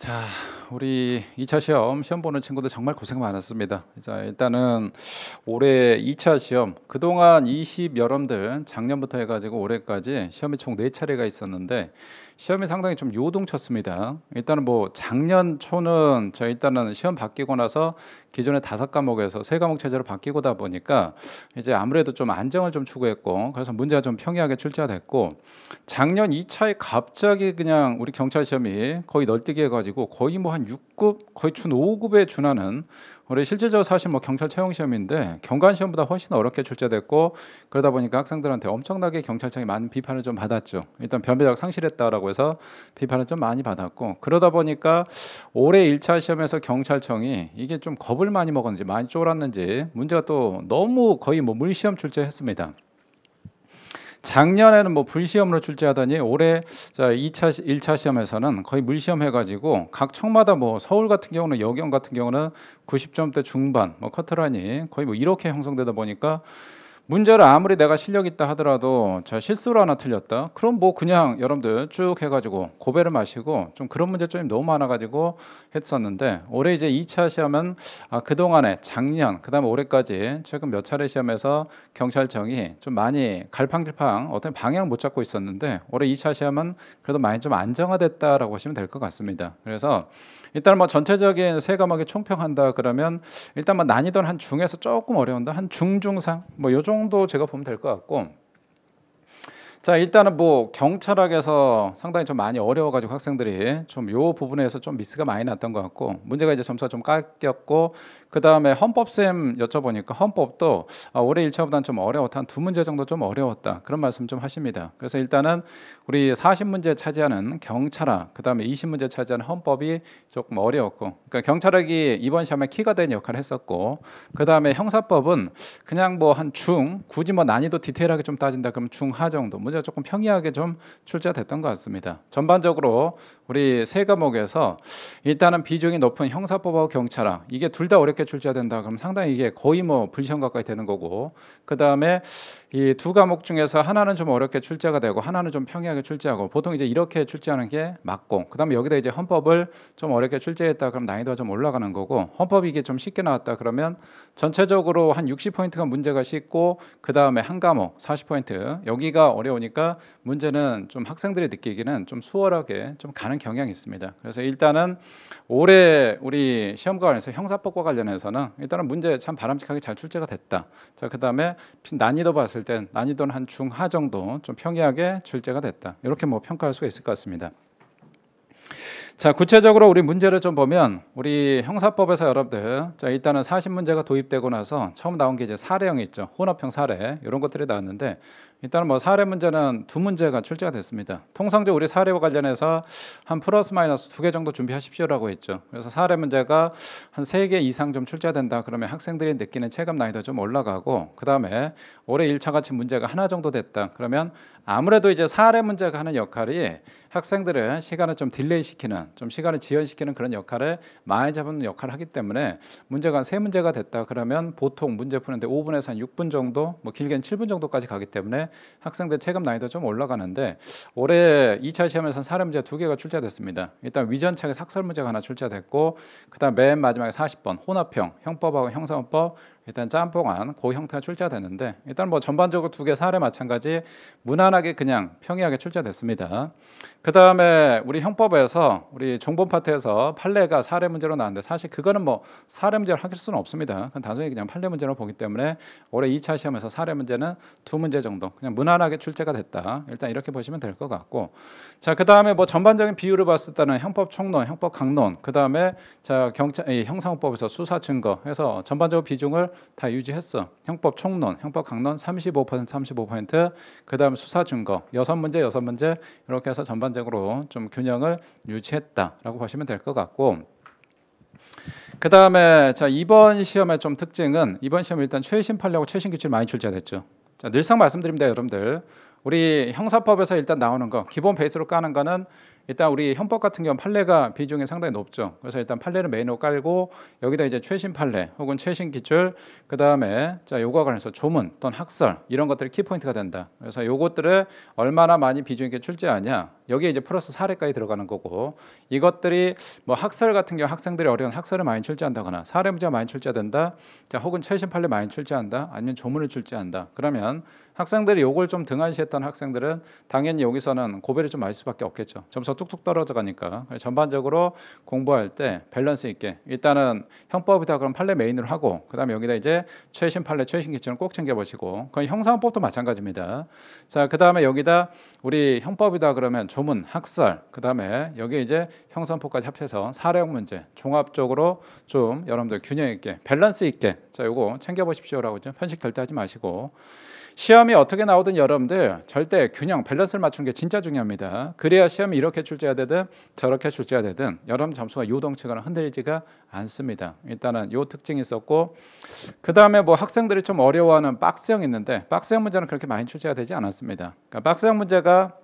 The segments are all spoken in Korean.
자, 우리 2차 시험 시험 보는 친구들 정말 고생 많았습니다. 자, 일단은 올해 2차 시험 그동안 20 여러분들 작년부터 해 가지고 올해까지 시험이 총 4차례가 있었는데 시험이 상당히 좀 요동쳤습니다. 일단은 뭐 작년 초는 저 일단은 시험 바뀌고 나서 기존의 다섯 과목에서 세 과목 체제로 바뀌고다 보니까 이제 아무래도 좀 안정을 좀 추구했고 그래서 문제가 좀 평이하게 출제가 됐고 작년 2차에 갑자기 그냥 우리 경찰 시험이 거의 널뛰기 해가지고 거의 뭐 한 6급 거의 준 5급에 준하는 우리 실질적으로 사실 뭐 경찰 채용 시험인데 경관 시험보다 훨씬 어렵게 출제됐고 그러다 보니까 학생들한테 엄청나게 경찰청이 많은 비판을 좀 받았죠. 일단 변별력 상실했다라고 해서 비판을 좀 많이 받았고 그러다 보니까 올해 1차 시험에서 경찰청이 이게 좀 겁을 많이 먹었는지 많이 쫄았는지 문제가 또 너무 거의 뭐 물시험 출제했습니다. 작년에는 뭐 불시험으로 출제하더니 올해 자 2차 1차 시험에서는 거의 물시험 해가지고 각 청마다 뭐 서울 같은 경우는 여경 같은 경우는 90점대 중반 뭐 커트라인이 거의 뭐 이렇게 형성되다 보니까 문제를 아무리 내가 실력 있다 하더라도 자 실수로 하나 틀렸다. 그럼 뭐 그냥 여러분들 쭉 해가지고 고배를 마시고 좀 그런 문제점이 너무 많아가지고 했었는데 올해 이제 2차 시험은 아, 그 동안에 작년 그다음에 올해까지 최근 몇 차례 시험에서 경찰청이 좀 많이 갈팡질팡 어떤 방향을 못 잡고 있었는데 올해 2차 시험은 그래도 많이 좀 안정화됐다라고 보시면 될 것 같습니다. 그래서 일단 뭐 전체적인 세 과목에 총평한다 그러면 일단 뭐 난이도는 한 중에서 조금 어려운다 한 중중상 뭐 요 정도 제가 보면 될 것 같고 자 일단은 뭐 경찰학에서 상당히 좀 많이 어려워가지고 학생들이 좀 요 부분에서 좀 미스가 많이 났던 것 같고 문제가 이제 점수가 좀 깎였고 그 다음에 헌법쌤 여쭤보니까 헌법도 아, 올해 1차보다는 좀 어려웠다. 한 두 문제 정도 좀 어려웠다. 그런 말씀 좀 하십니다. 그래서 일단은 우리 40문제 차지하는 경찰학 그 다음에 20문제 차지하는 헌법이 조금 어려웠고 그러니까 경찰학이 이번 시험에 키가 된 역할을 했었고 그 다음에 형사법은 그냥 뭐 한 중 굳이 뭐 난이도 디테일하게 좀 따진다 그러면 중하 정도 문제가 조금 평이하게 좀 출제가 됐던 것 같습니다. 전반적으로 우리 세 과목에서 일단은 비중이 높은 형사법하고 경찰학 이게 둘 다 어렵게 출제가 된다 그러면 상당히 이게 거의 뭐 불시험 가까이 되는 거고 그 다음에 이 두 과목 중에서 하나는 좀 어렵게 출제가 되고 하나는 좀 평이하게 출제하고 보통 이제 이렇게 출제하는 게 맞고 그다음에 여기다 이제 헌법을 좀 어렵게 출제했다 그럼 난이도가 좀 올라가는 거고 헌법이 이게 좀 쉽게 나왔다 그러면 전체적으로 한 60포인트가 문제가 쉽고 그다음에 한 과목 40포인트 여기가 어려우니까 문제는 좀 학생들이 느끼기는 좀 수월하게 좀 가는 경향이 있습니다. 그래서 일단은 올해 우리 시험과 관련해서 형사법과 관련해서는 일단은 문제 참 바람직하게 잘 출제가 됐다. 자 그다음에 난이도 봤을 땐 난이도는 한 중하 정도 좀 평이하게 출제가 됐다. 이렇게 뭐 평가할 수가 있을 것 같습니다. 자 구체적으로 우리 문제를 좀 보면 우리 형사법에서 여러분들 자 일단은 40문제가 도입되고 나서 처음 나온 게 이제 사례형이 있죠 혼합형 사례 이런 것들이 나왔는데 일단은 뭐 사례 문제는 두 문제가 출제가 됐습니다. 통상적으로 우리 사례와 관련해서 한 플러스 마이너스 두 개 정도 준비하십시오라고 했죠. 그래서 사례 문제가 한 세 개 이상 좀 출제된다 그러면 학생들이 느끼는 체감 난이도 좀 올라가고 그 다음에 올해 1차 같이 문제가 하나 정도 됐다 그러면 아무래도 이제 사례 문제가 하는 역할이 학생들은 시간을 좀 delay 시키는 좀 시간을 지연시키는 그런 역할을 많이 잡는 역할을 하기 때문에 문제가 한 세 문제가 됐다 그러면 보통 문제 푸는데 5분에서 한 6분 정도 뭐 길게는 7분 정도까지 가기 때문에 학생들 체감 난이도 좀 올라가는데 올해 2차 시험에서는 사례 문제 두 개가 출제됐습니다. 일단 위전착의 학설 문제가 하나 출제됐고 그다음 맨 마지막에 40번 혼합형 형법하고 형사법 일단 짬뽕한 고 형태가 출제가 됐는데 일단 뭐 전반적으로 두 개 사례 마찬가지 무난하게 그냥 평이하게 출제됐습니다. 그 다음에 우리 형법에서 우리 종본 파트에서 판례가 사례 문제로 나왔는데 사실 그거는 뭐 사례 문제를 할 수는 없습니다. 그건 단순히 그냥 판례 문제로 보기 때문에 올해 2차 시험에서 사례 문제는 두 문제 정도 그냥 무난하게 출제가 됐다. 일단 이렇게 보시면 될 것 같고 자그 다음에 뭐 전반적인 비율을 봤을 때는 형법 총론, 형법 강론 그 다음에 자 경찰 형사법에서 수사 증거 해서 전반적으로 비중을 다 유지했어. 형법 총론, 형법 강론 35% 35%, 그다음 수사 증거 여섯 문제 여섯 문제 이렇게 해서 전반적으로 좀 균형을 유지했다라고 보시면 될 것 같고 그 다음에 자 이번 시험의 좀 특징은 이번 시험 일단 최신 판례하고 최신 규칙 많이 출제됐죠. 자 늘상 말씀드립니다, 여러분들. 우리 형사법에서 일단 나오는 거 기본 베이스로 까는 거는 일단 우리 형법 같은 경우 판례가 비중이 상당히 높죠. 그래서 일단 판례를 메인으로 깔고 여기다 이제 최신 판례 혹은 최신 기출 그 다음에 자 요거와 관련해서 조문 또는 학설 이런 것들이 키포인트가 된다. 그래서 요것들을 얼마나 많이 비중 있게 출제하냐 여기에 이제 플러스 사례까지 들어가는 거고 이것들이 뭐 학설 같은 경우 학생들이 어려운 학설을 많이 출제한다거나 사례 문제가 많이 출제된다. 자 혹은 최신 판례 많이 출제한다. 아니면 조문을 출제한다. 그러면 학생들이 요걸 좀 등한시했던 학생들은 당연히 여기서는 고배를 좀 맞을 수밖에 없겠죠. 점수가 뚝뚝 떨어져 가니까 전반적으로 공부할 때 밸런스 있게 일단은 형법이다 그럼 판례 메인으로 하고 그다음에 여기다 이제 최신 판례 최신 기준을 꼭 챙겨 보시고 그건 형사법도 마찬가지입니다. 자 그다음에 여기다 우리 형법이다 그러면 조문 학설 그다음에 여기 이제 형사법까지 합해서 사례형 문제 종합적으로 좀 여러분들 균형 있게 밸런스 있게 자 요거 챙겨 보십시오라고 좀 편식 절대 하지 마시고 시험이 어떻게 나오든 여러분들 절대 균형 밸런스를 맞추는 게 진짜 중요합니다. 그래야 시험이 이렇게 출제가 되든 저렇게 출제가 되든 여러분 점수가 요동치거나 흔들리지가 않습니다. 일단은 요 특징이 있었고 그 다음에 뭐 학생들이 좀 어려워하는 박스형 있는데 박스형 문제는 그렇게 많이 출제가 되지 않았습니다. 그러니까 박스형 문제가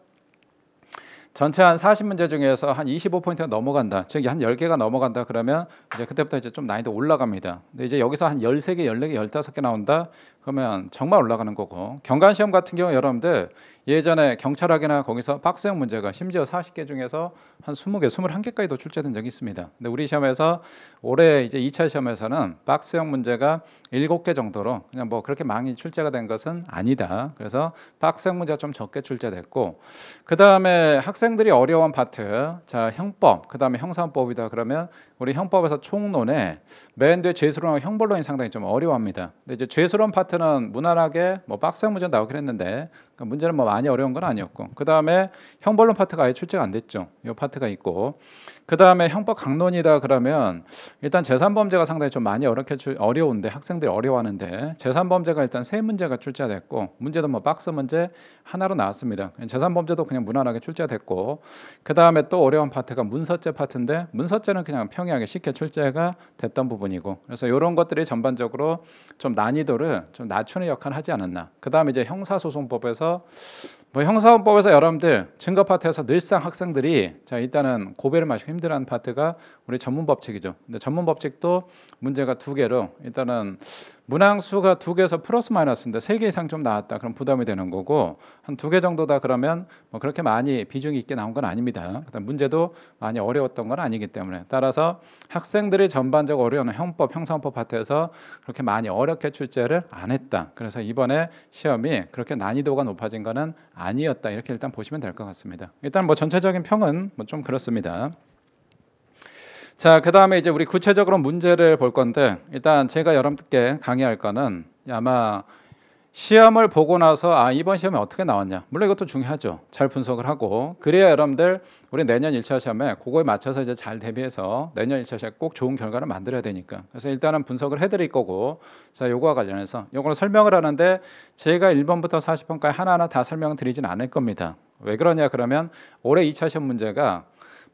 전체 한 40문제 중에서 한 25포인트가 넘어간다. 즉 한 10개가 넘어간다. 그러면 이제 그때부터 이제 좀 난이도 올라갑니다. 근데 이제 여기서 한 13개, 14개, 15개 나온다. 그러면 정말 올라가는 거고. 경관 시험 같은 경우 여러분들 예전에 경찰학이나 거기서 박스형 문제가 심지어 40개 중에서 한 20개, 21개까지 도 출제된 적이 있습니다. 근데 우리 시험에서 올해 이제 2차 시험에서는 박스형 문제가 7개 정도로 그냥 뭐 그렇게 많이 출제가 된 것은 아니다. 그래서 박스형 문제가 좀 적게 출제됐고 그다음에 학생들이 어려운 파트 자, 형법, 그다음에 형사법이다. 그러면 우리 형법에서 총론에 맨 뒤에 죄수론과 형벌론이 상당히 좀 어려워합니다. 근데 이제 죄수론 파트는 무난하게 뭐 박스형 문제 나오긴 했는데 그 문제는 뭐 많이 어려운 건 아니었고 그 다음에 형벌론 파트가 아예 출제가 안 됐죠. 이 파트가 있고 그 다음에 형법 각론이다 그러면 일단 재산범죄가 상당히 좀 많이 어렵게 출, 어려운데 학생들이 어려워하는데 재산범죄가 일단 세 문제가 출제가 됐고 문제도 뭐 박스 문제 하나로 나왔습니다. 재산범죄도 그냥 무난하게 출제가 됐고 그 다음에 또 어려운 파트가 문서죄 파트인데 문서죄는 그냥 평이하게 쉽게 출제가 됐던 부분이고 그래서 이런 것들이 전반적으로 좀 난이도를 좀 낮추는 역할을 하지 않았나. 그 다음에 이제 형사소송법에서 뭐 형사법에서 여러분들 증거 파트에서 늘상 학생들이 자 일단은 고배를 마시고 힘들어하는 파트가 우리 전문 법칙이죠. 근데 전문 법칙도 문제가 두 개로 일단은 문항수가 두 개에서 플러스 마이너스인데 세 개 이상 좀 나왔다. 그럼 부담이 되는 거고 한 두 개 정도다 그러면 뭐 그렇게 많이 비중이 있게 나온 건 아닙니다. 그다음 문제도 많이 어려웠던 건 아니기 때문에 따라서 학생들이 전반적으로 어려운 형법, 형사법 파트에서 그렇게 많이 어렵게 출제를 안 했다. 그래서 이번에 시험이 그렇게 난이도가 높아진 거는 아니었다. 이렇게 일단 보시면 될 것 같습니다. 일단 뭐 전체적인 평은 뭐 좀 그렇습니다. 자, 그 다음에 이제 우리 구체적으로 문제를 볼 건데 일단 제가 여러분께 강의할 거는 아마 시험을 보고 나서 아 이번 시험에 어떻게 나왔냐. 물론 이것도 중요하죠. 잘 분석을 하고. 그래야 여러분들 우리 내년 1차 시험에 그거에 맞춰서 이제 잘 대비해서 내년 1차 시험에 꼭 좋은 결과를 만들어야 되니까. 그래서 일단은 분석을 해드릴 거고. 자 요거와 관련해서. 요거를 설명을 하는데 제가 1번부터 40번까지 하나하나 다 설명을 드리진 않을 겁니다. 왜 그러냐 그러면 올해 2차 시험 문제가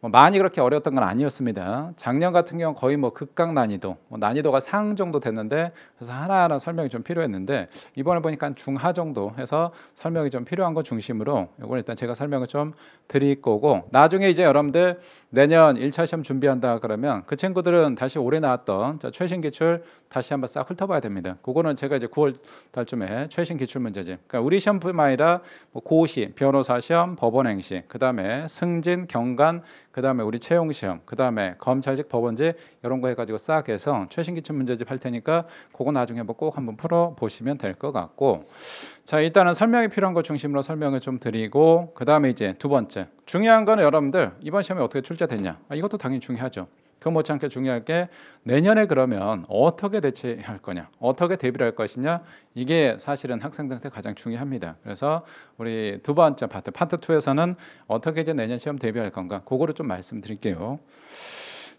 뭐 많이 그렇게 어려웠던 건 아니었습니다. 작년 같은 경우 거의 뭐 극강 난이도, 뭐 난이도가 상 정도 됐는데 그래서 하나하나 설명이 좀 필요했는데 이번에 보니까 중하 정도 해서 설명이 좀 필요한 거 중심으로 이건 일단 제가 설명을 좀 드릴 거고 나중에 이제 여러분들 내년 1차 시험 준비한다 그러면 그 친구들은 다시 올해 나왔던 최신 기출 다시 한번 싹 훑어봐야 됩니다. 그거는 제가 이제 9월 달쯤에 최신 기출 문제집. 그러니까 우리 시험뿐만 아니라 뭐 고시, 변호사 시험, 법원 행시, 그 다음에 승진, 경관, 그 다음에 우리 채용 시험, 그 다음에 검찰직, 법원직 이런 거 해가지고 싹 해서 최신 기출 문제집 할 테니까 그거 나중에 뭐꼭 한번 풀어 보시면 될 것 같고. 자 일단은 설명이 필요한 것 중심으로 설명을 좀 드리고 그 다음에 이제 두 번째 중요한 거는 여러분들 이번 시험에 어떻게 출제됐냐 아, 이것도 당연히 중요하죠. 그 못지않게 중요할 게 내년에 그러면 어떻게 대처할 거냐, 어떻게 대비를 할 것이냐 이게 사실은 학생들한테 가장 중요합니다. 그래서 우리 두 번째 파트 파트 2에서는 어떻게 이제 내년 시험 대비할 건가 그거를 좀 말씀드릴게요.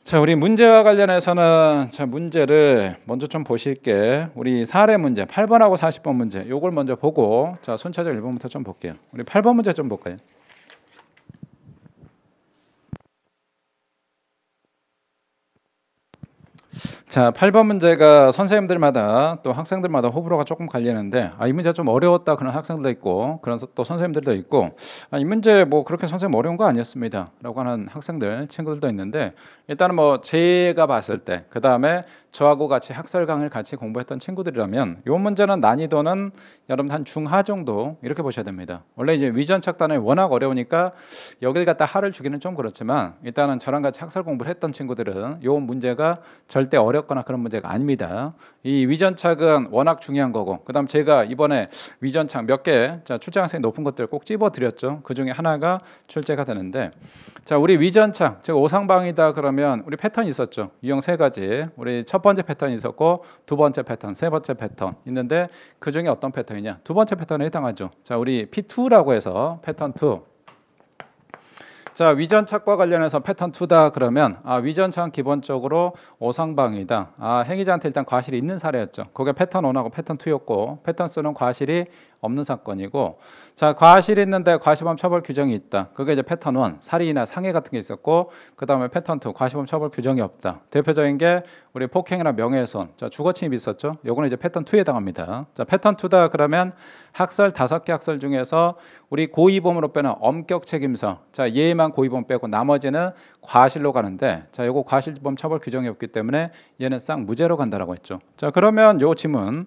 자, 우리 문제와 관련해서는 자, 문제를 먼저 좀 보실게. 우리 사례 문제 8번하고 40번 문제. 요걸 먼저 보고 자, 순차적 1번부터 좀 볼게요. 우리 8번 문제 좀 볼까요? 자, 8번 문제가 선생님들마다 또 학생들마다 호불호가 조금 갈리는데 아, 이 문제 좀 어려웠다 그런 학생들도 있고 그런 또 선생님들도 있고 아, 이 문제 뭐 그렇게 선생님 어려운 거 아니었습니다라고 하는 학생들 친구들도 있는데 일단은 뭐 제가 봤을 때 그다음에 저하고 같이 학설 강을 같이 공부했던 친구들이라면 이 문제는 난이도는 여러분 한 중하 정도 이렇게 보셔야 됩니다. 원래 이제 위전 착단이 워낙 어려우니까 여길 갖다 하를 주기는 좀 그렇지만 일단은 저랑 같이 학설 공부를 했던 친구들은 이 문제가 절대 어 렵거나 그런 문제가 아닙니다. 이 위전착은 워낙 중요한 거고 그다음 제가 이번에 위전착 몇 개 출제학생 높은 것들 꼭 집어 드렸죠. 그 중에 하나가 출제가 되는데 자 우리 위전착 즉 오상방이다 그러면 우리 패턴 있었죠. 유형 세 가지 우리 첫 번째 패턴이 있었고 두 번째 패턴 세 번째 패턴 있는데 그 중에 어떤 패턴이냐 두 번째 패턴에 해당하죠. 자 우리 P2라고 해서 패턴 2 자 위전착과 관련해서 패턴 2다 그러면 아 위전착 기본적으로 오상방이다. 아 행위자한테 일단 과실이 있는 사례였죠. 그게 패턴 1하고 패턴 2였고 패턴 3는 과실이 없는 사건이고 자 과실이 있는데 과시범 처벌 규정이 있다. 그게 이제 패턴 1 살인이나 상해 같은 게 있었고 그 다음에 패턴 2 과시범 처벌 규정이 없다. 대표적인 게 우리 폭행이나 명예훼손, 자 주거침입 있었죠. 요거는 이제 패턴 2에 해당합니다. 자 패턴 2다 그러면 학설 다섯 개 학설 중에서 우리 고의범으로 빼는 엄격 책임서, 자 얘만 고의범 빼고 나머지는 과실로 가는데 자 요거 과실범 처벌 규정이 없기 때문에 얘는 싹 무죄로 간다라고 했죠. 자 그러면 요 지문,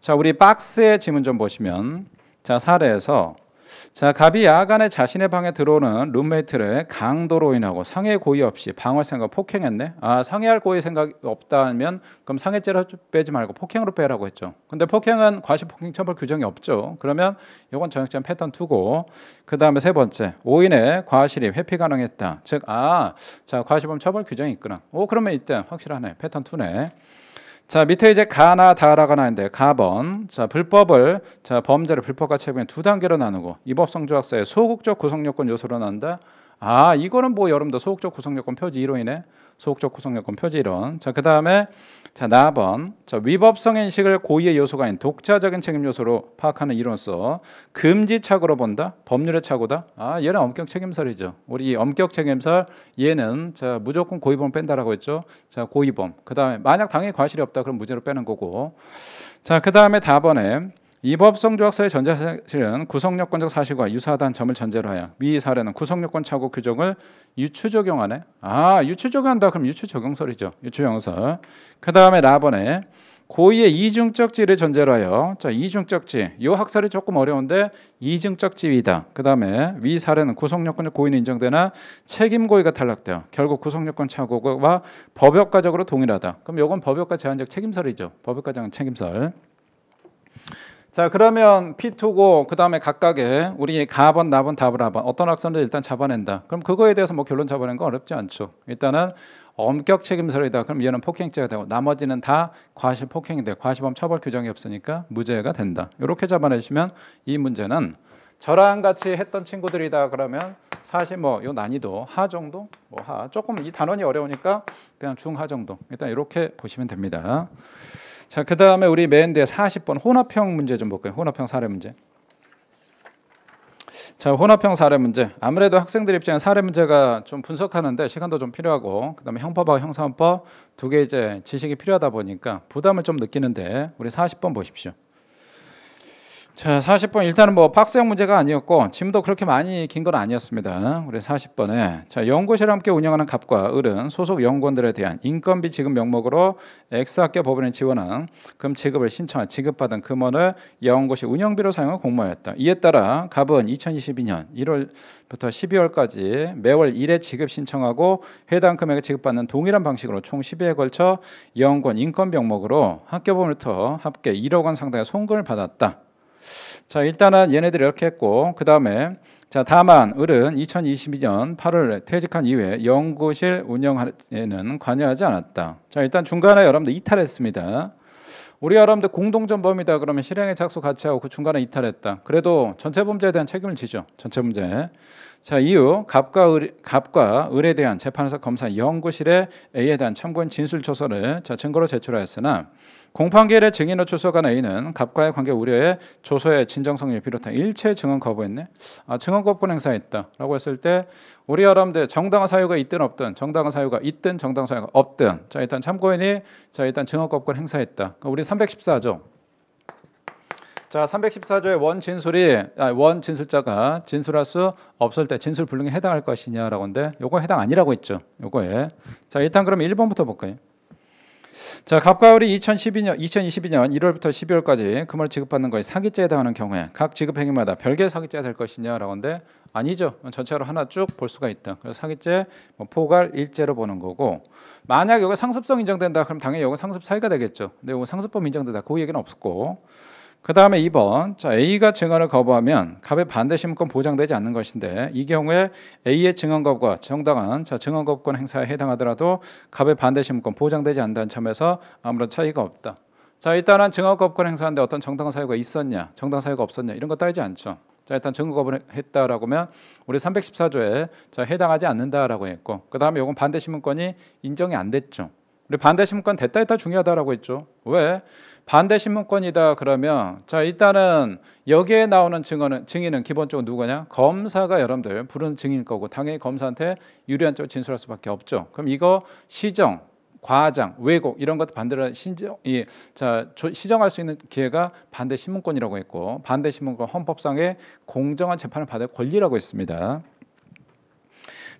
자 우리 박스의 지문 좀 보시면 자 사례에서 자 갑이 야간에 자신의 방에 들어오는 룸메이트를 강도로 인하고 상해 고의 없이 방어 생각 폭행했네. 아 상해할 고의 생각이 없다면 그럼 상해죄로 빼지 말고 폭행으로 빼라고 했죠. 근데 폭행은 과시폭행 처벌 규정이 없죠. 그러면 이건 정액점 패턴 두고 그 다음에 세 번째 오인의 과실이 회피 가능했다. 즉 아자 과시범 처벌 규정이 있구나. 오 그러면 이때 확실하네. 패턴 투네. 자 밑에 이제 가나 다라가 나는데 가번 자 불법을 자 범죄를 불법과 체범의 두 단계로 나누고 이법성 조약서의 소극적 구성 요건 요소로 나눈다. 아 이거는 뭐 여러분도 소극적 구성 요건 표지 이론이네. 소극적 구성요건 표지 이론. 자 그 다음에 자 나번 자 위법성 인식을 고의의 요소가 아닌 독자적인 책임 요소로 파악하는 이론서 금지착오로 본다. 법률의 착오다. 아 얘는 엄격 책임설이죠. 우리 엄격 책임설 얘는 자 무조건 고의범 뺀다라고 했죠. 자 고의범. 그 다음에 만약 당해 과실이 없다 그럼 무죄로 빼는 거고. 자 그 다음에 다번에 이법성 조약서의 전제사실은 구성요건적 사실과 유사하다는 점을 전제로 하여 미 사례는 구성요건 착오 규정을 유추 적용하네. 아 유추 적용한다 그럼 유추 적용설이죠. 유추 적용설. 그 다음에 라번에 고의의 이중적지를 전제로 하여 자 이중적지 요 학설이 조금 어려운데 이중적지이다. 그 다음에 위 사례는 구성요건적 고의는 인정되나 책임 고의가 탈락되어 결국 구성요건 착오와 법역과적으로 동일하다. 그럼 요건 법역과 제한적 책임설이죠. 법역과 제한 책임설. 자 그러면 P2고 그 다음에 각각의 우리 가번, 나번, 답을 하번 어떤 학생들 일단 잡아낸다. 그럼 그거에 대해서 뭐 결론 잡아낸 건 어렵지 않죠. 일단은 엄격 책임설이다. 그럼 얘는 폭행죄가 되고 나머지는 다 과실 폭행인데 과시범 처벌 규정이 없으니까 무죄가 된다. 이렇게 잡아내시면 이 문제는 저랑 같이 했던 친구들이다 그러면 사실 뭐 요 난이도 하 정도 뭐 하 조금 이 단원이 어려우니까 그냥 중하 정도 일단 이렇게 보시면 됩니다. 자, 그 다음에 우리 맨 뒤에 40번 혼합형 문제 좀 볼까요? 혼합형 사례 문제. 자, 혼합형 사례 문제. 아무래도 학생들 입장에 사례 문제가 좀 분석하는데 시간도 좀 필요하고, 그다음에 형법하고 형사법 두 개 이제 지식이 필요하다 보니까 부담을 좀 느끼는데 우리 40번 보십시오. 자, 40번 일단은 뭐 박스형 문제가 아니었고 짐도 그렇게 많이 긴 건 아니었습니다. 우리 40번에 자, 연구실 함께 운영하는 갑과 을은 소속 연구원들에 대한 인건비 지급 명목으로 X학교 법원에 지원한 금 지급을 신청한 지급받은 금원을 연구실 운영비로 사용한 공모였다. 이에 따라 갑은 2022년 1월부터 12월까지 매월 1회 지급 신청하고 해당 금액을 지급받는 동일한 방식으로 총 10회에 걸쳐 연구원 인건비 명목으로 학교 법원부터 합계 1억 원 상당의 송금을 받았다. 자 일단은 얘네들이 이렇게 했고 그 다음에 자 다만 을은 2022년 8월 퇴직한 이후에 연구실 운영에는 관여하지 않았다. 자 일단 중간에 여러분들 이탈했습니다. 우리 여러분들 공동전 범이다 그러면 실행에 착수 같이 하고 그 중간에 이탈했다. 그래도 전체 범죄에 대한 책임을 지죠. 전체 범죄. 자 이후 갑과 을, 갑과 을에 대한 재판에서 검사 연구실에 A에 대한 참고인 진술 조서를 자 증거로 제출하였으나 공판기일의 증인으로 출석한 A는 갑과의 관계 우려에 조서의 진정성을 비롯한 일체 증언 거부했네. 아, 증언 거부권 행사했다라고 했을 때 우리 여러분들 정당한 사유가 있든 없든 정당한 사유가 있든 정당한 사유가 없든 자 일단 참고인이 자 일단 증언 거부권 행사했다. 우리 314조. 자 314조의 원 진술이 아, 원 진술자가 진술할 수 없을 때 진술 불능에 해당할 것이냐라고인데 요거 해당 아니라고 했죠. 요거에 자 일단 그럼 1번부터 볼까요? 자, 갑과 을이 2012년 2022년 1월부터 12월까지 금을 지급받는 것이 사기죄에 해당하는 경우에 각 지급 행위마다 별개의 사기죄가 될 것이냐라고인데 아니죠. 전체로 하나 쭉 볼 수가 있다. 그래서 사기죄 뭐 포괄 일죄로 보는 거고 만약 이거 상습성 인정된다 그럼 당연히 이거 상습 사유가 되겠죠. 근데 이거 상습범 인정된다 그 얘기는 없었고 그 다음에 2번 자 A가 증언을 거부하면 갑의 반대 신문권 보장되지 않는 것인데 이 경우에 A의 증언 거부가 정당한 자 증언 거부권 행사에 해당하더라도 갑의 반대 신문권 보장되지 않는다는 점에서 아무런 차이가 없다. 자 일단은 증언 거부권 행사하는데 어떤 정당한 사유가 있었냐 정당 사유가 없었냐 이런 거 따지지 않죠. 자 일단 증거 거부를 했다라고 하면 우리 314조에 자 해당하지 않는다라고 했고 그 다음에 이건 반대 신문권이 인정이 안 됐죠. 우리 반대 신문권 됐다 했다 중요하다라고 했죠. 왜? 반대 신문권이다 그러면 자 일단은 여기에 나오는 증언은 증인은 기본적으로 누구냐? 검사가 여러분들 부른 증인일 거고 당연히 검사한테 유리한 쪽으로 진술할 수밖에 없죠. 그럼 이거 시정 과장, 왜곡 이런 것도 반대로 신정 이자 시정할 수 있는 기회가 반대 신문권이라고 했고 반대 신문권 헌법상의 공정한 재판을 받을 권리라고 했습니다.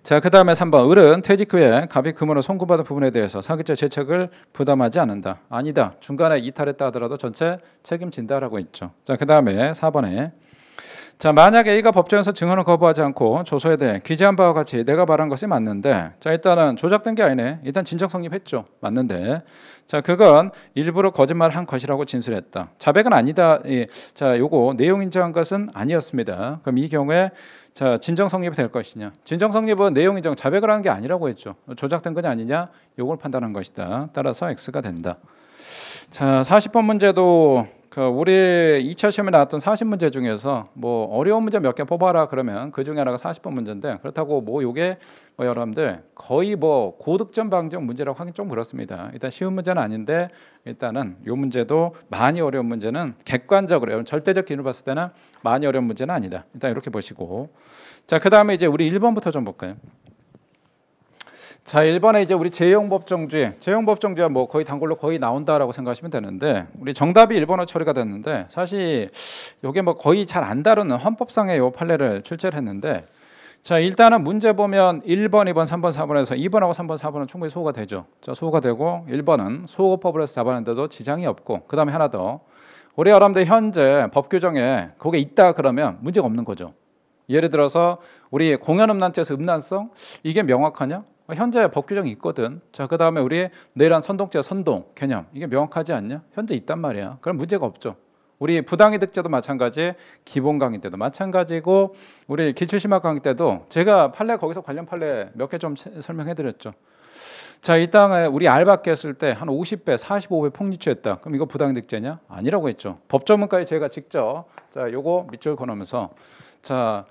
자, 그 다음에 3번 을은 퇴직 후에 갑이 금으로 송금받은 부분에 대해서 사기죄 죄책을 부담하지 않는다. 아니다. 중간에 이탈했다 하더라도 전체 책임진다라고 했죠. 자, 그 다음에 4번에 자 만약 A가 법정에서 증언을 거부하지 않고 조서에 대해 기재한 바와 같이 내가 말한 것이 맞는데 자 일단은 조작된 게 아니네. 일단 진정 성립했죠. 맞는데. 자 그건 일부러 거짓말 한 것이라고 진술했다. 자백은 아니다. 예, 자 요거 내용 인정한 것은 아니었습니다. 그럼 이 경우에 자 진정 성립이 될 것이냐? 진정 성립은 내용 인정 자백을 하는 게 아니라고 했죠. 조작된 거냐 아니냐? 요걸 판단한 것이다. 따라서 X가 된다. 자 40번 문제도 그 우리 2차 시험에 나왔던 40문제 중에서 뭐 어려운 문제 몇 개 뽑아라 그러면 그 중에 하나가 40번 문제인데 그렇다고 뭐 요게 뭐 여러분들 거의 뭐 고득점 방정 문제라고 하긴 좀 그렇습니다. 일단 쉬운 문제는 아닌데 일단은 요 문제도 많이 어려운 문제는 객관적으로 절대적 기준으로 봤을 때는 많이 어려운 문제는 아니다. 일단 이렇게 보시고 자 그다음에 이제 우리 1번부터 좀 볼까요? 자, 1번에 이제 우리 재형법정주의, 재형법정주의가 뭐 거의 단골로 거의 나온다라고 생각하시면 되는데 우리 정답이 1번어 처리가 됐는데 사실 요게 뭐 거의 잘 안 다루는 헌법상의 요 판례를 출제를 했는데 자, 일단은 문제 보면 1번, 2번, 3번, 4번에서 2번하고 3번, 4번은 충분히 소호가 되죠. 자, 소호가 되고 1번은 소호법을 해서 답하는데도 지장이 없고 그다음에 하나 더 우리 여러분들 현재 법 규정에 그게 있다 그러면 문제가 없는 거죠. 예를 들어서 우리 공연 음란죄에서 음란성 이게 명확하냐? 어, 현재 법 규정이 있거든. 자, 그 다음에 우리 내란 선동죄 선동 개념 이게 명확하지 않냐? 현재 있단 말이야. 그럼 문제가 없죠. 우리 부당이득죄도 마찬가지, 기본 강의 때도 마찬가지고, 우리 기출심학 강의 때도 제가 판례 거기서 관련 판례 몇 개 좀 설명해드렸죠. 자, 이 땅에 우리 알바께 했을 때 한 50배, 45배 폭리취했다. 그럼 이거 부당이득죄냐? 아니라고 했죠. 법조문까지 제가 직접 자, 요거 밑줄 그어놓으면서 자.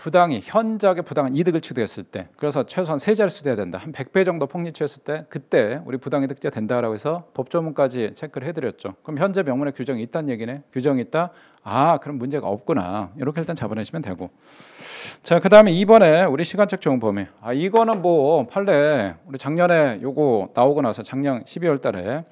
부당히 현저하게 부당한 이득을 취득했을 때 그래서 최소한 세 자릿수 돼야 된다. 한 100배 정도 폭리취했을 때 그때 우리 부당이득죄 된다라고 해서 법조문까지 체크를 해드렸죠. 그럼 현재 명문에 규정이 있다는 얘기네. 규정이 있다? 아 그럼 문제가 없구나. 이렇게 일단 잡아내시면 되고. 자 그 다음에 이번에 우리 시간적 적용 범위. 아 이거는 뭐 판례 우리 작년에 요거 나오고 나서 작년 12월 달에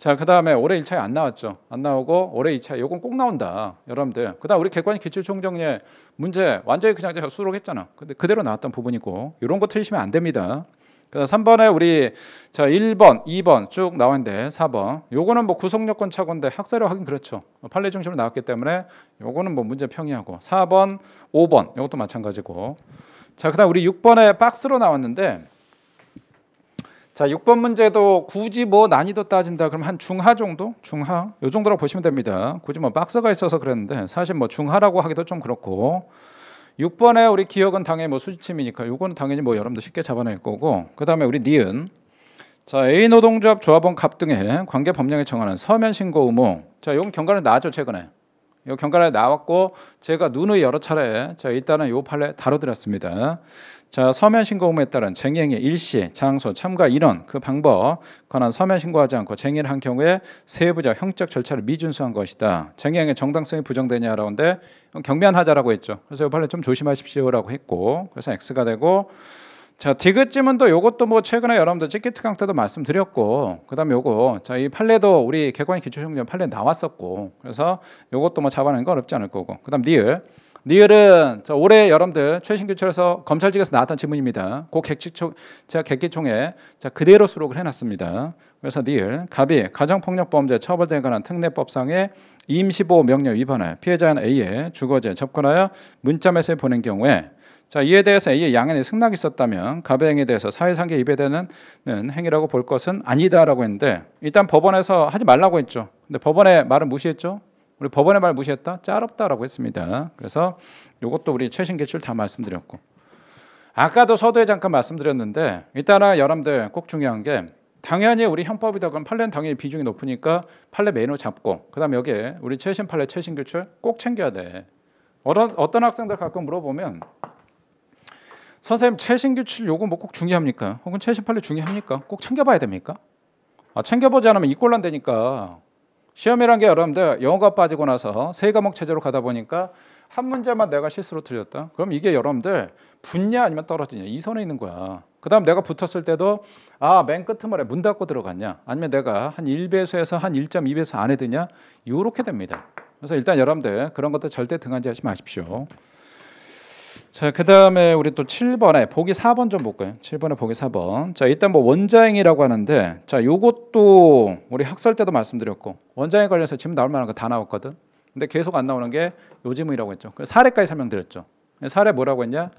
자, 그 다음에 올해 1차에 안 나왔죠. 안 나오고 올해 2차 요건 꼭 나온다. 여러분들. 그 다음 우리 객관식 기출총정리에 문제 완전히 그냥 제가 수록했잖아. 근데 그대로 나왔던 부분이고 이런 거 틀리시면 안 됩니다. 그래서 3번에 우리 자 1번, 2번 쭉 나왔는데 4번 요거는 뭐 구속요건 착오인데 학사로 하긴 그렇죠. 판례 중심으로 나왔기 때문에 요거는 뭐 문제 평이하고 4번, 5번 요것도 마찬가지고 자 그다음 우리 6번에 박스로 나왔는데 자, 6번 문제도 굳이 뭐 난이도 따진다 그러면 한 중하 정도? 중하? 요 정도라고 보시면 됩니다. 굳이 뭐 박스가 있어서 그랬는데 사실 뭐 중하라고 하기도 좀 그렇고 6번에 우리 기억은 당연히 뭐 수지침이니까 요거는 당연히 뭐 여러분도 쉽게 잡아낼 거고 그다음에 우리 니은 자, A 노동조합 조합원 갑 등의 관계 법령에 정하는 서면 신고 의무. 자, 요건 경과를 나왔죠, 최근에. 이 경과에 나왔고 제가 누누이 여러 차례 자 일단은 요 판례 다뤄드렸습니다. 자 서면 신고 의무에 따른 쟁행의 일시, 장소, 참가 인원 그 방법 관한 서면 신고하지 않고 쟁의를 한 경우에 세부적 형적 절차를 미준수한 것이다. 쟁행의 정당성이 부정되냐라는데 경미한하자라고 했죠. 그래서 이 판례 좀 조심하십시오라고 했고 그래서 X가 되고 자 디귿지문도 요것도 뭐 최근에 여러분들 찌끼트 강 때도 말씀드렸고 그다음에 요거 자 이 판례도 우리 객관의 기초정전 판례 나왔었고 그래서 요것도 뭐 잡아내는 거 어렵지 않을 거고 그다음 니을 니을은 자, 올해 여러분들 최신 교철에서 검찰직에서 나왔던 지문입니다. 그 객기총 제가 객기총에 자 그대로 수록을 해놨습니다. 그래서 니을 갑이 가정폭력범죄 처벌에 관한 특례법상의 임시보호 명령 위반을 피해자인 A의 주거지에 접근하여 문자 메시지 보낸 경우에 자 이에 대해서 A의 양해의 승낙이 있었다면 갑의 행위에 대해서 사회상계 입에되는 행위라고 볼 것은 아니다라고 했는데 일단 법원에서 하지 말라고 했죠. 근데 법원의 말은 무시했죠. 우리 법원의 말 무시했다? 짤없다라고 했습니다. 그래서 이것도 우리 최신 개출 다 말씀드렸고 아까도 서두에 잠깐 말씀드렸는데 일단은 여러분들 꼭 중요한 게 당연히 우리 형법이다 그럼 판례는 당연히 비중이 높으니까 판례 메뉴 잡고 그다음 여기에 우리 최신 판례 최신 교출 꼭 챙겨야 돼. 어떤 어떤 학생들 가끔 물어보면 선생님 최신 규칙 요거 뭐 꼭 중요합니까? 혹은 최신 판례 중요합니까? 꼭 챙겨봐야 됩니까? 아, 챙겨보지 않으면 이꼴란 되니까 시험이란 게 여러분들 영어가 빠지고 나서 세 과목 체제로 가다 보니까 한 문제만 내가 실수로 틀렸다. 그럼 이게 여러분들 붙냐 아니면 떨어지냐 이 선에 있는 거야. 그다음 내가 붙었을 때도 아 맨 끝머리에 문 닫고 들어갔냐 아니면 내가 한 1배수에서 한 1.2배수 안에 드냐 요렇게 됩니다. 그래서 일단 여러분들 그런 것도 절대 등한지 하지 마십시오. 자, 그다음에 우리 또 7번에 보기 4번 좀 볼까요? 7번에 보기 4번. 자, 일단 뭐 원자행이라고 하는데 자, 요것도 우리 학설 때도 말씀드렸고 원자행 관련해서 지금 나올 만한 거 다 나왔거든. 근데 계속 안 나오는 게 요지문이라고 했죠. 그래서 사례까지 설명드렸죠. 사례 뭐라고 했냐?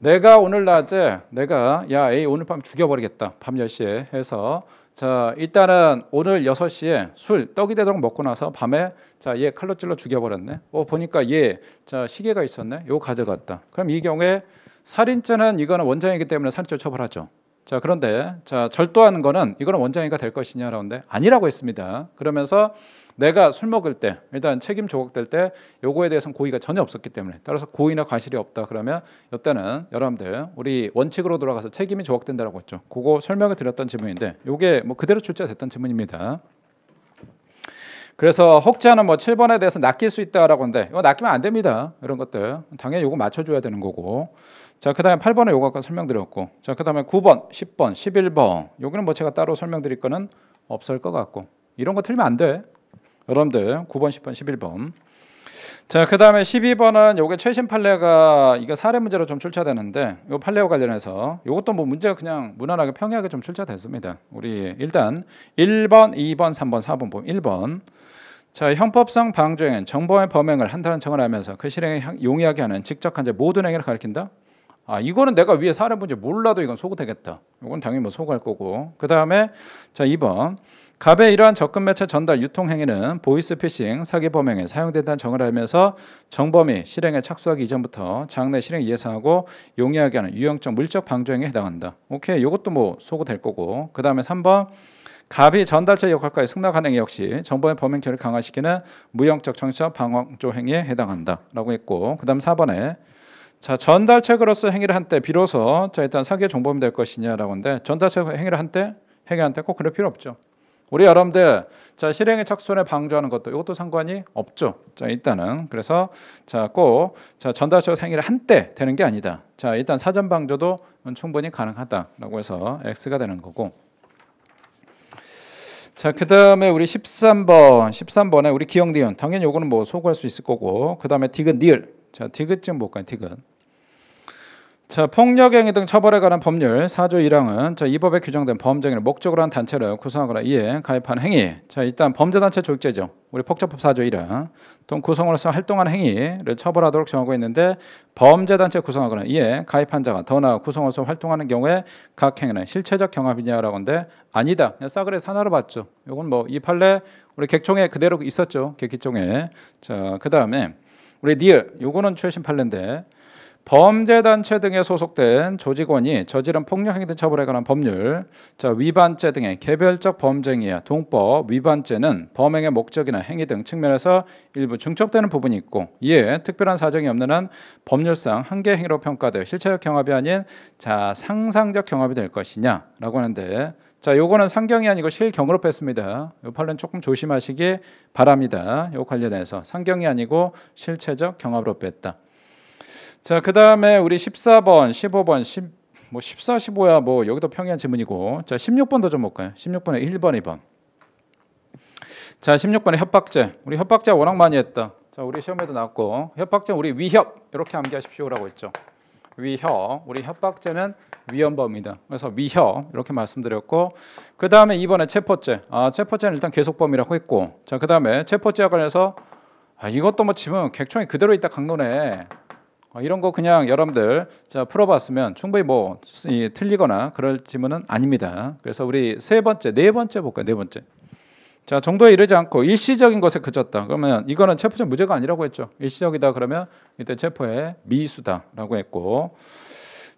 내가 오늘 낮에 내가 야, A 오늘 밤 죽여버리겠다. 밤 10시에 해서 자 일단은 오늘 6시에 술 떡이 되도록 먹고 나서 밤에 자 얘 칼로 찔러 죽여 버렸네. 어 보니까 얘 자 시계가 있었네. 요 가져갔다. 그럼 이 경우에 살인죄는 이거는 원장이기 때문에 살인죄 처벌하죠. 자 그런데 자 절도하는 거는 이거는 원장이가 될 것이냐라는데 아니라고 했습니다. 그러면서 내가 술 먹을 때 일단 책임 조각될 때 요거에 대해서는 고의가 전혀 없었기 때문에 따라서 고의나 과실이 없다 그러면 이때는 여러분들 우리 원칙으로 돌아가서 책임이 조각된다라고 했죠. 그거 설명을 드렸던 지문인데 요게 뭐 그대로 출제됐던 지문입니다. 그래서 혹자는 뭐 7번에 대해서 낚일 수 있다라고 하는데 이거 낚이면 안 됩니다. 이런 것들 당연히 요거 맞춰줘야 되는 거고 자, 그 다음에 8번에 요거 아까 설명드렸고 자, 그 다음에 9번, 10번, 11번 여기는 뭐 제가 따로 설명드릴 거는 없을 것 같고 이런 거 틀리면 안 돼. 여러분들 9번, 10번, 11번. 자, 그다음에 12번은 요게 최신 판례가 이거 사례 문제로 좀 출제되는데 요 판례와 관련해서 요것도 뭐 문제가 그냥 무난하게 평이하게 좀 출제됐습니다. 우리 일단 1번, 2번, 3번, 4번 보면 1번. 자, 형법상 방조행은 정범의 범행을 한다는 청을 하면서 그 실행에 용이하게 하는 직접 한 제 모든 행위를 가리킨다. 아, 이거는 내가 위에 사례 문제 몰라도 이건 소구 되겠다. 이건 당연히 뭐 소구할 거고. 그다음에 자, 2번. 갑의 이러한 접근 매체 전달 유통 행위는 보이스 피싱 사기 범행에 사용된다는 정을 알면서 정범이 실행에 착수하기 이전부터 장래 실행 예상하고 용이하게 하는 유형적 물적 방조 행위에 해당한다. 오케이. 이것도 뭐 소구될 거고. 그 다음에 3번 갑이 전달자 역할까지 승낙하는 행위 역시 정범의 범행 결의를 강화시키는 무형적 정신적 방조 행위에 해당한다라고 했고. 그다음 4번에 자 전달책으로서 행위를 한 때 비로소 자 일단 사기의 정범이 될 것이냐라고 하는데 전달책 행위를 한 때 행위한 때꼭 그럴 필요 없죠. 우리 여러분들 자 실행의 착손에 방조하는 것도 이것도 상관이 없죠. 자 일단은 그래서 자꼭자 전달적 행위를 한때 되는 게 아니다. 자 일단 사전 방조도 충분히 가능하다라고 해서 x가 되는 거고. 자 그 다음에 우리 13번 13번에 우리 기억 니은 당연히 요거는 뭐 소구할 수 있을 거고 그 다음에 디귿 니을 자 디귿 좀 볼까요 디귿 자, 폭력행위 등 처벌에 관한 법률 4조 1항은 자, 이 법에 규정된 범죄행위를 목적으로 한 단체를 구성하거나 이에 가입한 행위. 자, 일단 범죄단체 조직제죠. 우리 폭처법 4조 1항. 또 구성으로서 활동하는 행위를 처벌하도록 정하고 있는데 범죄단체 구성하거나 이에 가입한 자가 더나 구성으로서 활동하는 경우에 각 행위는 실체적 경합이냐라고 하는데 아니다. 그냥 싸그리 산하로 봤죠. 요건 뭐 이 판례 우리 객총에 그대로 있었죠. 객기총에. 자, 그다음에 우리 니을 요거는 최신 판례인데 범죄단체 등에 소속된 조직원이 저지른 폭력 행위 등 처벌에 관한 법률, 자 위반죄 등의 개별적 범죄행위야 동법 위반죄는 범행의 목적이나 행위 등 측면에서 일부 중첩되는 부분이 있고 이에 특별한 사정이 없는 한 법률상 한계 행위로 평가돼 실체적 경합이 아닌 자 상상적 경합이 될 것이냐라고 하는데 자 요거는 상경이 아니고 실경으로 뺐습니다. 요 판례는 조금 조심하시기 바랍니다. 요 관련해서 상경이 아니고 실체적 경합으로 뺐다. 자, 그 다음에 우리 14번, 15번, 10, 뭐 14, 15야 뭐 여기도 평이한 지문이고. 자, 16번도 좀 볼까요? 16번에 1번, 2번. 자, 16번에 협박죄. 우리 협박죄 워낙 많이 했다. 자, 우리 시험에도 나왔고 협박죄 우리 위협 이렇게 암기하십시오라고 했죠. 위협. 우리 협박죄는 위헌범이다. 그래서 위협 이렇게 말씀드렸고 그 다음에 이번에 체포죄. 아 체포죄는 일단 계속범이라고 했고 자그 다음에 체포죄와 관련해서 아 이것도 뭐 지금 객총이 그대로 있다 강론에 어, 이런 거 그냥 여러분들 자 풀어봤으면 충분히 뭐 이, 틀리거나 그럴 지문은 아닙니다. 그래서 우리 세 번째, 네 번째 볼까요? 네 번째. 자 정도에 이르지 않고 일시적인 것에 그쳤다. 그러면 이거는 체포적 무죄가 아니라고 했죠. 일시적이다 그러면 이때 체포의 미수다라고 했고.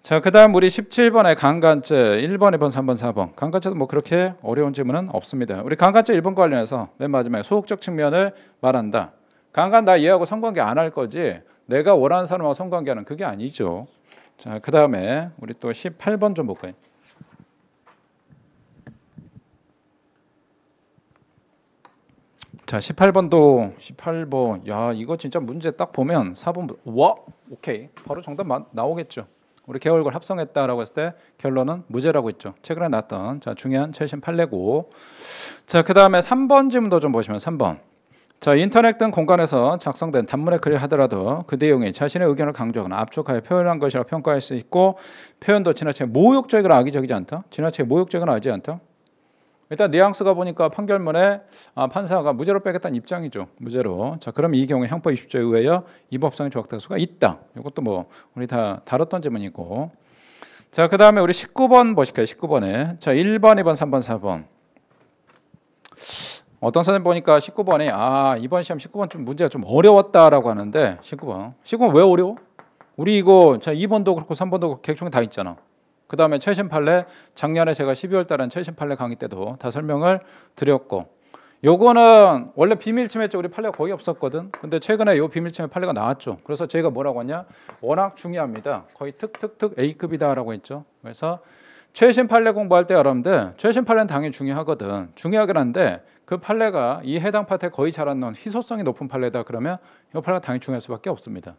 자 그다음 우리 17번의 강간죄 1번, 2번, 3번, 4번 강간죄도 뭐 그렇게 어려운 질문은 없습니다. 우리 강간죄 1번 관련해서 맨 마지막에 소극적 측면을 말한다. 강간 나 얘하고 성관계 안 할 거지. 내가 원하는 사람하고 성관계하는 그게 아니죠. 자, 그 다음에 우리 또 18번 좀 볼까요? 자, 18번도 18번. 야, 이거 진짜 문제 딱 보면 4번 와, 오케이. 바로 정답 나오겠죠. 우리 개월걸 합성했다라고 했을 때 결론은 무죄라고 했죠. 최근에 났던 자, 중요한 최신 판례고. 자, 그다음에 3번 질문도 좀 보시면 3번. 자, 인터넷 등 공간에서 작성된 단문의 글을 하더라도 그 내용이 자신의 의견을 강조하거나 압축하여 표현한 것이라 평가할 수 있고 표현도 지나치게 모욕적이거나 악의적이지 않다. 지나치게 모욕적이거나 하지 않다. 일단 뉘앙스가 보니까 판결문에 아, 판사가 무죄로 빼겠다는 입장이죠. 무죄로. 자, 그럼 이 경우에 형법 20조에 의하여 이 법상의 조각될 수가 있다. 이것도 뭐 우리 다 다뤘던 질문이고. 자, 그다음에 우리 19번 보실까요? 19번에. 자, 1번, 2번, 3번, 4번. 어떤 선생님 보니까 19번에 아 이번 시험 19번 좀 문제가 좀 어려웠다라고 하는데 19번 19번 왜 어려워? 우리 이거 자 2번도 그렇고 3번도 객총에 다 있잖아. 그 다음에 최신 판례 작년에 제가 12월 달은 최신 판례 강의 때도 다 설명을 드렸고 요거는 원래 비밀침해죄 우리 판례가 거의 없었거든. 근데 최근에 요 비밀침해 판례가 나왔죠. 그래서 저희가 뭐라고 하냐? 워낙 중요합니다. 거의 특특특 A급이다라고 했죠. 그래서 최신 판례 공부할 때 여러분들 최신 판례는 당연히 중요하거든. 중요하긴 한데 그 판례가 이 해당 파트에 거의 잘안 나온 희소성이 높은 판례다 그러면 이 판례가 당연히 중요할 수밖에 없습니다.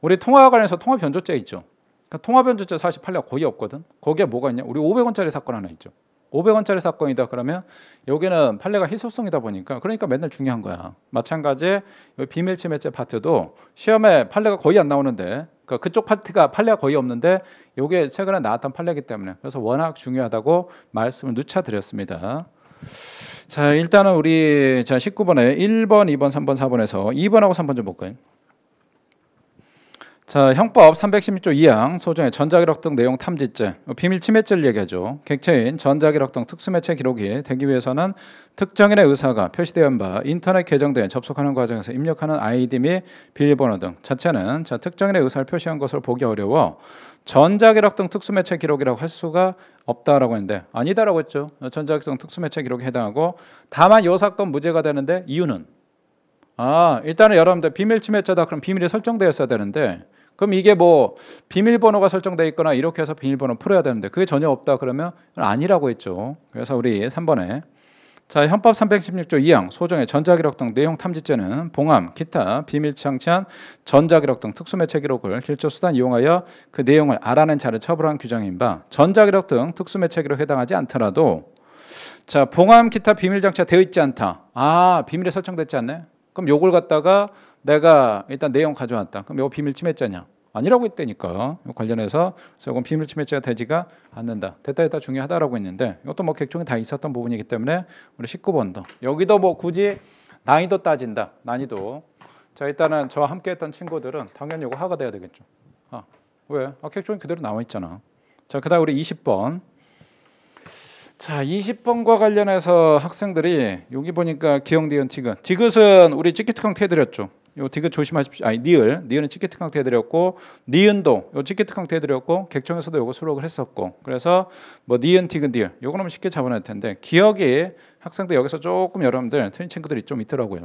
우리 통화와 관련해서 통화 변조죄 있죠. 그러니까 통화 변조죄 사실 판례가 거의 없거든. 거기에 뭐가 있냐? 우리 500원짜리 사건 하나 있죠. 500원짜리 사건이다 그러면 여기는 판례가 희소성이다 보니까 그러니까 맨날 중요한 거야. 마찬가지 비밀 침해죄 파트도 시험에 판례가 거의 안 나오는데 그러니까 그쪽 파트가 판례가 거의 없는데 이게 최근에 나왔던 판례이기 때문에 그래서 워낙 중요하다고 말씀을 누차 드렸습니다. 자, 일단은 우리 자 19번에 1번, 2번, 3번, 4번에서 2번하고 3번 좀 볼까요? 자, 형법 316조 2항 소정의 전자기록 등 내용 탐지죄, 비밀 침해죄를 얘기하죠. 객체인 전자기록 등 특수매체 기록이 되기 위해서는 특정인의 의사가 있는 바 인터넷 계정 등 접속하는 과정에서 입력하는 아이디 및 비밀번호 등 자체는 자, 특정인의 의사를 표시한 것으로 보기 어려워 전자기록 등 특수매체 기록이라고 할 수가 없다라고 했는데 아니다라고 했죠. 전자기록 등 특수매체 기록에 해당하고 다만 이 사건 무죄가 되는데 이유는 아 일단은 여러분들 비밀 침해죄다 그럼 비밀이 설정되었어야 되는데 그럼 이게 뭐 비밀번호가 설정돼 있거나 이렇게 해서 비밀번호 풀어야 되는데 그게 전혀 없다 그러면 아니라고 했죠. 그래서 우리 3번에 자 헌법 316조 2항 소정의 전자기록 등 내용 탐지죄는 봉함, 기타 비밀 창치한 전자기록 등 특수매체 기록을 길조 수단 이용하여 그 내용을 알아낸 자를 처벌한 규정인 바 전자기록 등 특수매체 기록 해당하지 않더라도 자 봉함, 기타 비밀 장치가 되어 있지 않다. 아 비밀에 설정됐지 않네. 그럼 요걸 갖다가 내가 일단 내용 가져왔다. 그럼 이거 비밀 침해죄냐? 아니라고 했다니까. 관련해서 그래서 이건 비밀 침해죄가 되지가 않는다. 됐다 됐다 중요하다라고 했는데 이것도 뭐 객종에 다 있었던 부분이기 때문에 우리 19번도 여기도 뭐 굳이 난이도 따진다. 난이도. 자 일단은 저와 함께했던 친구들은 당연히 이거 하가 돼야 되겠죠. 아 왜? 아 객종이 그대로 나와 있잖아. 자 그다음 우리 20번. 자, 20번과 관련해서 학생들이 여기 보니까 기형, 디은, 티귿. 디귿은 우리 찍기 특강 해드렸죠. 요 디귿 조심하십시오. 아니 니을, 니을은 찍기 특강때 해드렸고 니은도 요 찍기 특강때 해드렸고 객청에서도 요거 수록을 했었고 그래서 뭐 니은, 디귿, 니을 요거는 쉽게 잡아낼 텐데 기억이 학생들 여기서 조금 여러분들 틀린 친구들이 좀 있더라고요.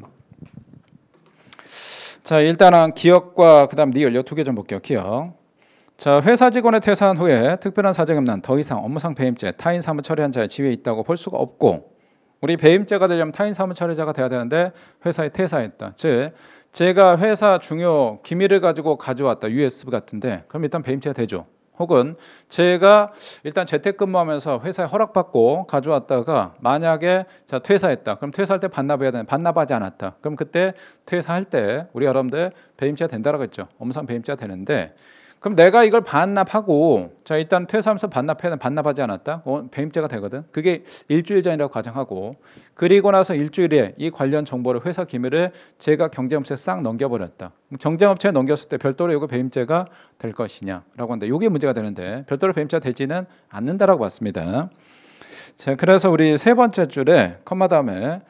자 일단은 기억과 그다음 니을 요 두 개 좀 볼게요. 기억. 자 회사 직원의 퇴사한 후에 특별한 사정이 없는 더 이상 업무상 배임죄 타인 사무 처리한 자의 지위에 있다고 볼 수가 없고 우리 배임죄가 되려면 타인 사무 처리자가 돼야 되는데 회사에 퇴사했다. 즉 제가 회사 중요 기밀을 가지고 가져왔다. USB 같은데 그럼 일단 배임죄가 되죠. 혹은 제가 일단 재택근무하면서 회사에 허락받고 가져왔다가 만약에 자 퇴사했다. 그럼 퇴사할 때 반납해야 되는 반납하지 않았다. 그럼 그때 퇴사할 때 우리 여러분들 배임죄가 된다라고 했죠. 업무상 배임죄가 되는데 그럼 내가 이걸 반납하고 자 일단 퇴사하면서 반납해야 반납하지 않았다. 어, 배임죄가 되거든. 그게 일주일 전이라고 가정하고 그리고 나서 일주일에 이 관련 정보를 회사 기밀을 제가 경쟁업체에 싹 넘겨버렸다. 경쟁업체에 넘겼을 때 별도로 이거 배임죄가 될 것이냐라고 하는데 이게 문제가 되는데 별도로 배임죄가 되지는 않는다라고 봤습니다. 자 그래서 우리 세 번째 줄에 컴마 다음에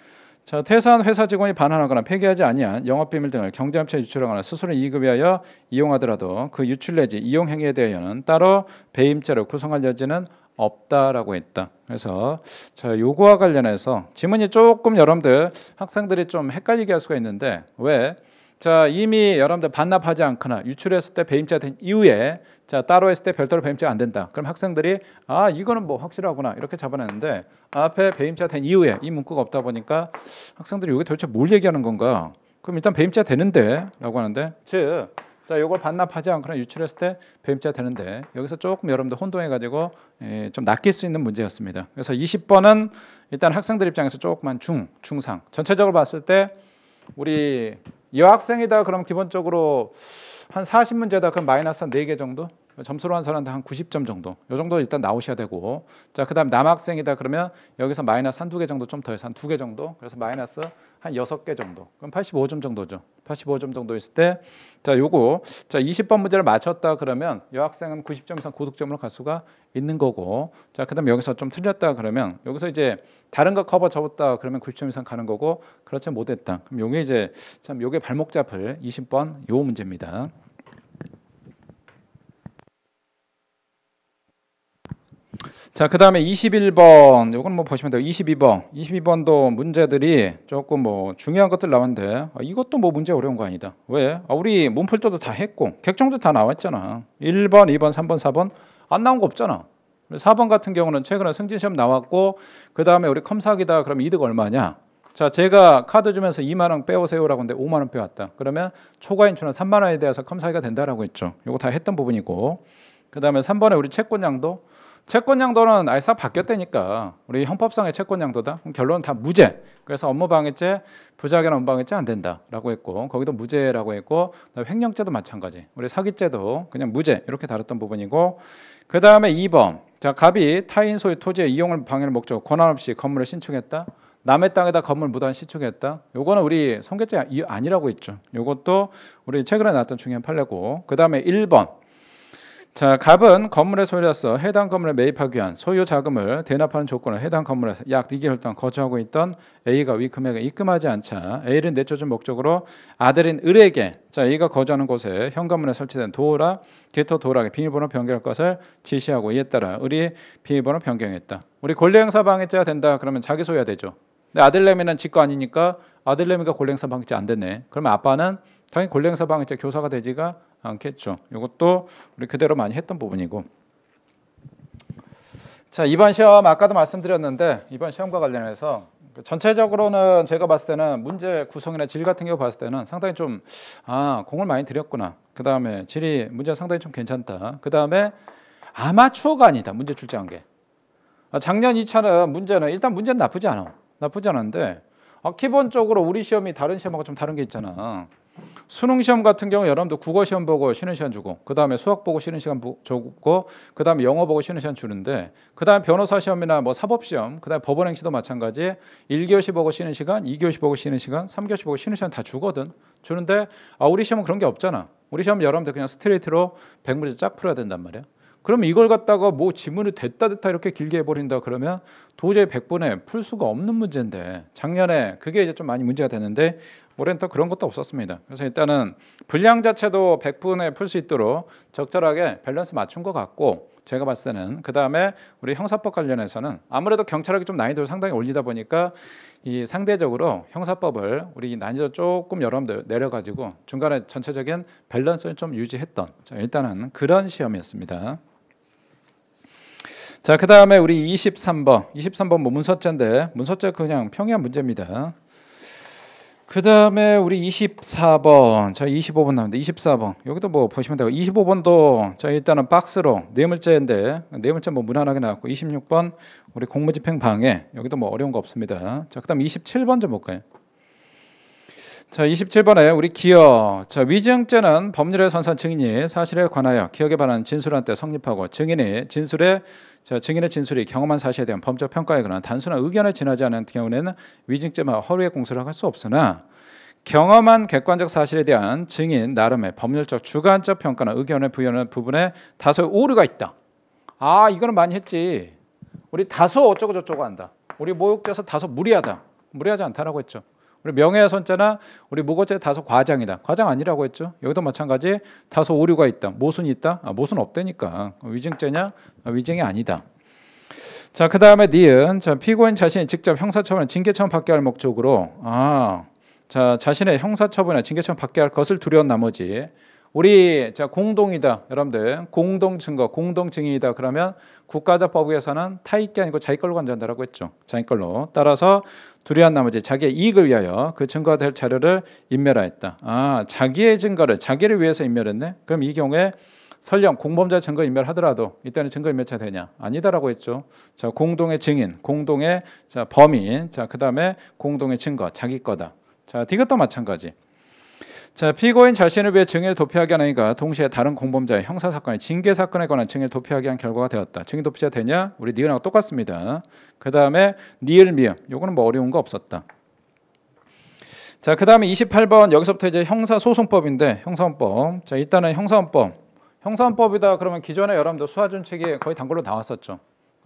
자, 퇴사한 회사 직원이 반환하거나 폐기하지 아니한 영업비밀 등을 경쟁업체에 유출하거나 스스로 이익을 위하여 이용하더라도 그 유출 내지 이용 행위에 대하여는 따로 배임죄로 구성할 여지는 없다라고 했다. 그래서 자 요거와 관련해서 지문이 조금 여러분들 학생들이 좀 헷갈리게 할 수가 있는데 왜? 자 이미 여러분들 반납하지 않거나 유출했을 때 배임죄가 된 이후에 자 따로 했을 때 별도로 배임죄가 안 된다. 그럼 학생들이 아 이거는 뭐 확실하구나 이렇게 잡아냈는데 앞에 배임죄가 된 이후에 이 문구가 없다 보니까 학생들이 이게 도대체 뭘 얘기하는 건가? 그럼 일단 배임죄가 되는데라고 하는데 즉 자, 요걸 반납하지 않거나 유출했을 때 배임죄가 되는데 여기서 조금 여러분들 혼동해 가지고 예, 좀 낚일 수 있는 문제였습니다. 그래서 20번은 일단 학생들 입장에서 조금만 중, 중상. 전체적으로 봤을 때 우리 여학생이다 그럼 기본적으로 한 40문제다 그럼 마이너스 한 4개 정도? 점수로 한 사람한테 한 90점 정도. 요 정도 일단 나오셔야 되고. 자 그다음 남학생이다 그러면 여기서 마이너스 한두 개 정도 좀 더해서 한 두 개 정도. 그래서 마이너스 한 여섯 개 정도. 그럼 85점 정도죠. 85점 정도 있을 때 자 요거. 자 20번 문제를 맞췄다 그러면 여학생은 90점 이상 고득점으로 갈 수가 있는 거고. 자 그다음 여기서 좀 틀렸다 그러면 여기서 이제 다른 거 커버 접었다 그러면 90점 이상 가는 거고. 그렇지 못했다. 그럼 요게 이제 참 요게 발목 잡을 20번 요 문제입니다. 자, 그 다음에 21번. 요건 뭐 보시면 돼요. 22번. 22번도 문제들이 조금 뭐 중요한 것들 나왔는데 아, 이것도 뭐 문제 어려운 거 아니다. 왜? 아, 우리 문풀도도 다 했고 객정도 다 나왔잖아. 1번, 2번, 3번, 4번 안 나온 거 없잖아. 4번 같은 경우는 최근에 승진 시험 나왔고 그 다음에 우리 컴사기다 그럼 이득 얼마냐? 자, 제가 카드 주면서 2만 원 빼오세요라고 했는데 5만 원 빼왔다. 그러면 초과 인출은 3만 원에 대해서 컴사기가 된다라고 했죠. 요거 다 했던 부분이고. 그다음에 3번에 우리 채권량도 채권 양도는 아예 싹 바뀌었다니까 우리 형법상의 채권 양도다 결론은 다 무죄 그래서 업무방해죄 부작용 업무방해죄 안 된다라고 했고 거기도 무죄라고 했고 횡령죄도 마찬가지 우리 사기죄도 그냥 무죄 이렇게 다뤘던 부분이고 그 다음에 2번 자 갑이 타인 소유 토지의 이용을 방해를 목적 권한 없이 건물을 신축했다 남의 땅에다 건물 무단 신축했다. 요거는 우리 성계죄 아니라고 했죠. 요것도 우리 최근에 나왔던 중요한 판례고. 그다음에 1번 자, 갑은 건물의 소유자서 해당 건물에 매입하기 위한 소유 자금을 대납하는 조건을 해당 건물에서 약 2개월 동안 거주하고 있던 A가 위 금액을 입금하지 않자 A를 내쫓은 목적으로 아들인 을에게 자, A가 거주하는 곳에 현관문에 설치된 도어라 개토 도어락의 비밀번호 변경할 것을 지시하고 이에 따라 을이 비밀번호 변경했다. 우리 권리행사 방해죄가 된다 그러면 자기 소유가 되죠. 근데 아들내미는 직거 아니니까 아들내미가 권리행사 방해죄 안 됐네. 그러면 아빠는 당연히 권리행사 방해죄 교사가 되지가 않겠죠. 이것도 우리 그대로 많이 했던 부분이고. 자 이번 시험 아까도 말씀드렸는데 이번 시험과 관련해서 전체적으로는 제가 봤을 때는 문제 구성이나 질 같은 경우 봤을 때는 상당히 좀 아 공을 많이 들였구나. 그 다음에 질이 문제 상당히 좀 괜찮다. 그 다음에 아마추어가 아니다. 문제 출제한 게. 아, 작년 2차는 문제는 일단 문제는 나쁘지 않아. 나쁘지 않은데 아, 기본적으로 우리 시험이 다른 시험하고 좀 다른 게 있잖아. 수능 시험 같은 경우 여러분도 국어 시험 보고 쉬는 시간 주고 그 다음에 수학 보고 쉬는 시간 주고 그 다음에 영어 보고 쉬는 시간 주는데 그 다음에 변호사 시험이나 뭐 사법 시험 그 다음에 법원 행시도 마찬가지 1교시 보고 쉬는 시간 2교시 보고 쉬는 시간 3교시 보고 쉬는 시간 다 주거든. 주는데 아 우리 시험은 그런 게 없잖아. 우리 시험 여러분들 그냥 스트레이트로 100문제 쫙 풀어야 된단 말이야. 그럼 이걸 갖다가 뭐 지문이 됐다 됐다 이렇게 길게 해버린다 그러면 도저히 100분에 풀 수가 없는 문제인데 작년에 그게 이제 좀 많이 문제가 됐는데 올해는 또 그런 것도 없었습니다. 그래서 일단은 분량 자체도 100분에 풀 수 있도록 적절하게 밸런스 맞춘 것 같고 제가 봤을 때는 그 다음에 우리 형사법 관련해서는 아무래도 경찰학이 좀 난이도를 상당히 올리다 보니까 이 상대적으로 형사법을 우리 난이도 조금 여러분들 내려가지고 중간에 전체적인 밸런스를 좀 유지했던 자, 일단은 그런 시험이었습니다. 자, 그 다음에 우리 23번, 23번 뭐 문서제인데 문서제 그냥 평이한 문제입니다. 그 다음에 우리 24번, 자 25번 나오는데 24번 여기도 뭐 보시면 되고 25번도 자 일단은 박스로 네 물자인데 네 물자 뭐 무난하게 나왔고 26번 우리 공무집행 방해 여기도 뭐 어려운 거 없습니다. 자 그다음 27번 좀 볼까요? 자 27번에 우리 기억 자 위증죄는 법률의 선산 증인이 사실에 관하여 기억에 반한 진술한 때 성립하고 증인이 진술에 자 증인의 진술이 경험한 사실에 대한 범죄 평가에 관한 단순한 의견을 지나지 않은 경우에는 위증죄만 허위의 공소를 할 수 없으나 경험한 객관적 사실에 대한 증인 나름의 법률적 주관적 평가나 의견을 부여하는 부분에 다소 오류가 있다. 아 이거는 많이 했지. 우리 다소 어쩌고 저쩌고 한다. 우리 모욕죄에서 다소 무리하다. 무리하지 않다라고 했죠. 우리 명예훼손죄나 우리 무고죄 다소 과장이다. 과장 아니라고 했죠. 여기도 마찬가지 다소 오류가 있다. 모순이 있다. 아, 모순 없다니까. 위증죄냐? 아, 위증이 아니다. 자, 그 다음에 니은 자, 피고인 자신이 직접 형사처분 징계처분 받게 할 목적으로 아, 자, 자신의 형사처분이나 징계처분 받게 할 것을 두려운 나머지 우리 자 공동이다. 여러분들 공동 증거 공동 증인이다 그러면 국가적 법에서는 타입이 아니고 자기 걸로 간다라고 했죠. 자기 걸로. 따라서 두려운 나머지 자기의 이익을 위하여 그 증거가 될 자료를 인멸하였다. 아 자기의 증거를 자기를 위해서 인멸했네? 그럼 이 경우에 설령 공범자 증거 인멸하더라도 이때는 증거 인멸차 되냐? 아니다라고 했죠. 자 공동의 증인 공동의 자 범인 자 그다음에 공동의 증거 자기 거다. 자 이것도 마찬가지 자, 피고인 자신을 위해 증인을 도피하게 하니까 동시에 다른 공범자의 형사 사건의 징계 사건에 관한 증인을 도피하게 한 결과가 되었다. 증인 도피자 되냐? 우리 니은하고 똑같습니다. 그 다음에 니을 미음. 요거는 뭐 어려운 거 없었다. 자, 그 다음에 28번 여기서부터 이제 형사 소송법인데 형사원법. 자, 일단은 형사원법. 형사원법이다 그러면 기존에 여러분들 수화준칙이 거의 단골로 나왔었죠.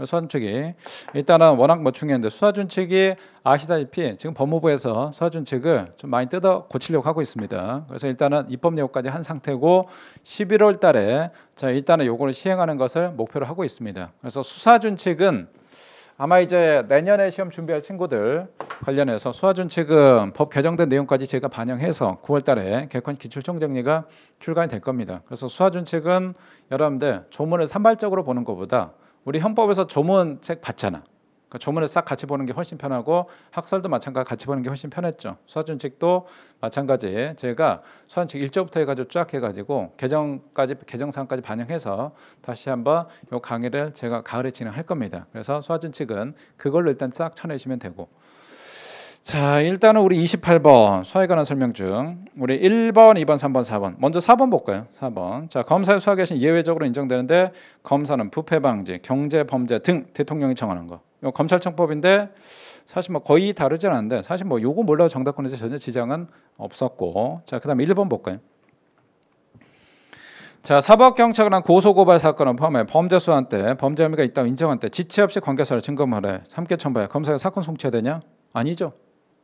수화준칙이 일단은 워낙 뭐 중요한데 수화준칙이 아시다시피 지금 법무부에서 수화준칙을 좀 많이 뜯어 고치려고 하고 있습니다. 그래서 일단은 입법 예고까지 한 상태고 11월 달에 자 일단은 요거를 시행하는 것을 목표로 하고 있습니다. 그래서 수사준칙은 아마 이제 내년에 시험 준비할 친구들 관련해서 수화준칙은 법 개정된 내용까지 제가 반영해서 9월 달에 개권 기출총정리가 출간이 될 겁니다. 그래서 수화준칙은 여러분들 조문을 산발적으로 보는 것보다 우리 형법에서 조문 책 봤잖아. 그러니까 조문을 싹 같이 보는 게 훨씬 편하고 학설도 마찬가지 같이 보는 게 훨씬 편했죠. 수화준칙도 마찬가지 제가 수화준칙 1조부터 해가지고 쫙 해가지고 개정까지 개정사항까지 반영해서 다시 한번 요 강의를 제가 가을에 진행할 겁니다. 그래서 수화준칙은 그걸로 일단 싹 쳐내시면 되고 자, 일단은 우리 28번 수학에 관한 설명 중 우리 1번, 2번, 3번, 4번. 먼저 4번 볼까요? 4번. 자, 검사의 수학 개신 예외적으로 인정되는데 검사는 부패 방지, 경제 범죄 등 대통령이 정하는 거. 이 검찰청법인데 사실 뭐 거의 다르진 않은데 사실 뭐 요거 몰라도 정답권에서 전혀 지장은 없었고. 자, 그다음에 1번 볼까요? 자, 사법경찰관 고소고발 사건을 포함해 범죄 수한 때 범죄 혐의가 있다고 인정한 때 지체 없이 관계사를 증거말해 삼계 첨부해 검사가 사건 송치해야 되냐? 아니죠.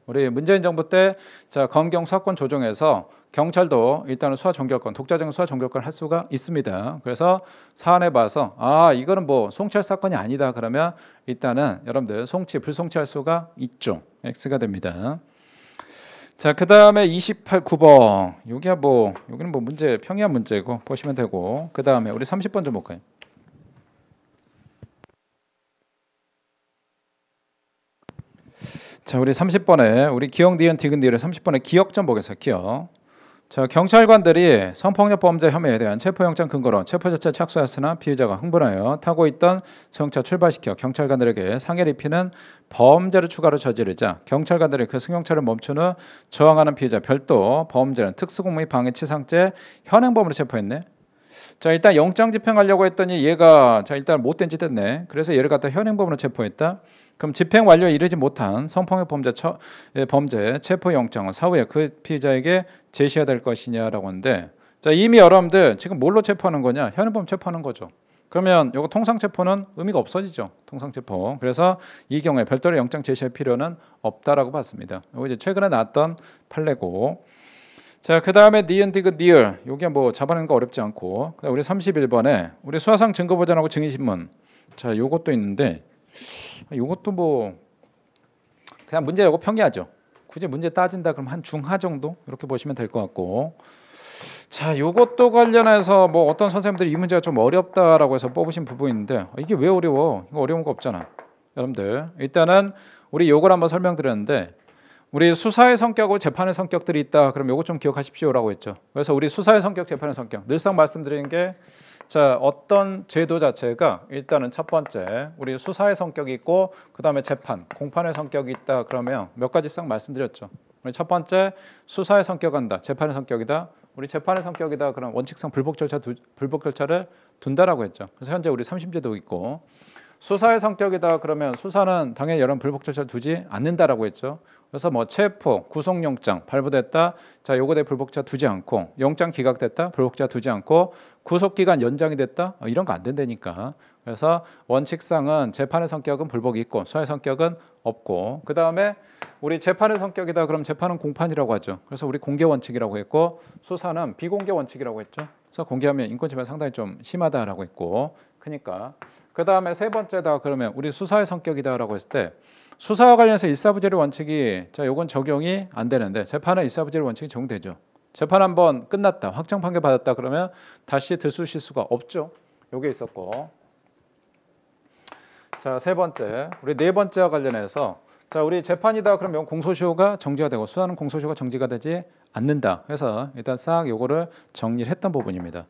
우리 문재인 정부 때 자, 검경 수사권 조정해서 경찰도 일단은 수사 종결권, 독자적인 수사 종결권 할 수가 있습니다. 그래서 사안에 봐서 아 이거는 뭐 송치할 사건이 아니다 그러면 일단은 여러분들 송치 불송치할 수가 있죠. X가 됩니다. 자, 그 다음에 28, 9번. 여기야 뭐, 여기는 뭐 문제, 평이한 문제고, 보시면 되고. 그 다음에 우리 30번 좀 볼까요? 자, 우리 30번에 우리 기억 니은 디귿 니을 30번에 기억 좀 보겠어요. 기억. 자, 경찰관들이 성폭력 범죄 혐의에 대한 체포영장 근거로 체포 자체 착수했으나 피의자가 흥분하여 타고 있던 승용차 출발시켜 경찰관들에게 상해를 입히는 범죄를 추가로 저지르자 경찰관들이 그 승용차를 멈춘 후 저항하는 피의자 별도 범죄는 특수공무의 방해치상죄 현행범으로 체포했네. 자 일단 영장 집행하려고 했더니 얘가 자 일단 못된 짓 했네. 그래서 얘를 갖다 현행범으로 체포했다. 그럼 집행 완료에 이르지 못한 성폭력 범죄 처, 예, 범죄 체포 영장을 사후에 그 피의자에게 제시해야 될 것이냐라고 하는데 자 이미 여러분들 지금 뭘로 체포하는 거냐 현행범 체포하는 거죠. 그러면 요거 통상 체포는 의미가 없어지죠. 통상 체포. 그래서 이 경우에 별도로 영장 제시할 필요는 없다라고 봤습니다. 요거 이제 최근에 나왔던 판례고. 자, 그다음에 니은 디그 니을. 요게 뭐 잡아내는 거 어렵지 않고. 우리 31번에 우리 수화상 증거 보전하고 증인 신문. 자, 요것도 있는데 요것도 뭐 그냥 문제 요거 평이하죠. 굳이 문제 따진다 그럼 한 중하 정도 이렇게 보시면 될 것 같고. 자, 요것도 관련해서 뭐 어떤 선생님들이 이 문제가 좀 어렵다라고 해서 뽑으신 부분인데 아, 이게 왜 어려워? 이거 어려운 거 없잖아. 여러분들 일단은 우리 요걸 한번 설명드렸는데 우리 수사의 성격하고 재판의 성격들이 있다. 그럼 요거 좀 기억하십시오라고 했죠. 그래서 우리 수사의 성격, 재판의 성격 늘상 말씀드리는 게 자, 어떤 제도 자체가 일단은 첫 번째 우리 수사의 성격이 있고 그다음에 재판, 공판의 성격이 있다. 그러면 몇 가지 싹 말씀드렸죠. 우리 첫 번째 수사의 성격한다. 재판의 성격이다. 우리 재판의 성격이다. 그럼 원칙상 불복 절차 두, 불복 절차를 둔다라고 했죠. 그래서 현재 우리 삼심제도 있고 수사의 성격이다. 그러면 수사는 당연히 여러 불복 절차를 두지 않는다라고 했죠. 그래서 뭐 체포, 구속영장 발부됐다. 자, 요거 대 불복자 두지 않고 영장 기각됐다. 불복자 두지 않고 구속기간 연장이 됐다. 어, 이런 거 안 된다니까. 그래서 원칙상은 재판의 성격은 불복이 있고 수사의 성격은 없고 그 다음에 우리 재판의 성격이다. 그럼 재판은 공판이라고 하죠. 그래서 우리 공개 원칙이라고 했고 수사는 비공개 원칙이라고 했죠. 그래서 공개하면 인권 침해 상당히 좀 심하다라고 했고 그러니까 그 다음에 세 번째다 그러면 우리 수사의 성격이다라고 했을 때 수사와 관련해서 일사부재료 원칙이 자 요건 적용이 안 되는데 재판은 일사부재료 원칙이 적용되죠. 재판 한번 끝났다 확정 판결 받았다 그러면 다시 들쑤실 수가 없죠. 요게 있었고 자 세 번째 우리 네 번째와 관련해서 자 우리 재판이다 그러면 공소시효가 정지가 되고 수사는 공소시효가 정지가 되지 않는다. 그래서 일단 싹 요거를 정리를 했던 부분입니다.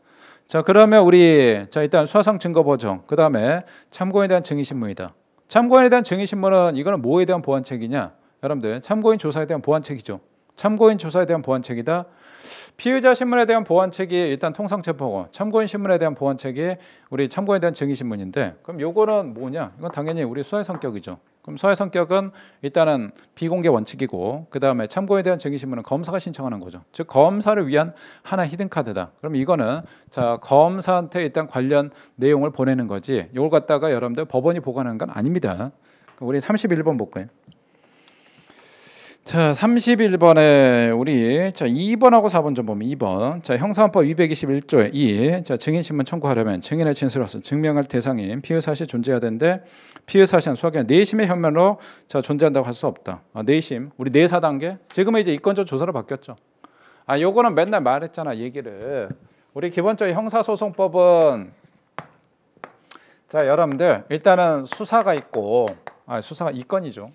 자 그러면 우리 자 일단 수사상 증거 보정 그 다음에 참고인에 대한 증인 신문이다. 참고인에 대한 증인 신문은 이거는 뭐에 대한 보완책이냐? 여러분들 참고인 조사에 대한 보완책이죠. 참고인 조사에 대한 보완책이다. 피의자 신문에 대한 보완책이 일단 통상체포고 참고인 신문에 대한 보완책이 우리 참고인에 대한 증인 신문인데 그럼 요거는 뭐냐? 이건 당연히 우리 수사의 성격이죠. 그럼 수사의 성격은 일단은 비공개 원칙이고 그 다음에 참고에 대한 증인 신문은 검사가 신청하는 거죠. 즉 검사를 위한 하나 히든 카드다. 그럼 이거는 자 검사한테 일단 관련 내용을 보내는 거지. 이걸 갖다가 여러분들 법원이 보관하는 건 아닙니다. 우리 31번 볼까요? 자, 31번에 우리 자, 2번하고 4번 좀 보면 2번. 자, 형사헌법 221조에 2. 자, 증인 신문 청구하려면 증인의 진술로서 증명할 대상인 피의 사실 존재해야 되는데 피의 사실은 수학의 내심의 혐의로 자, 존재한다고 할 수 없다. 아, 내심. 우리 내사 단계. 지금은 이제 이건적 조사로 바뀌었죠. 아, 요거는 맨날 말했잖아, 얘기를. 우리 기본적인 형사소송법은 자, 여러분들 일단은 수사가 있고 아, 수사가 이건이죠.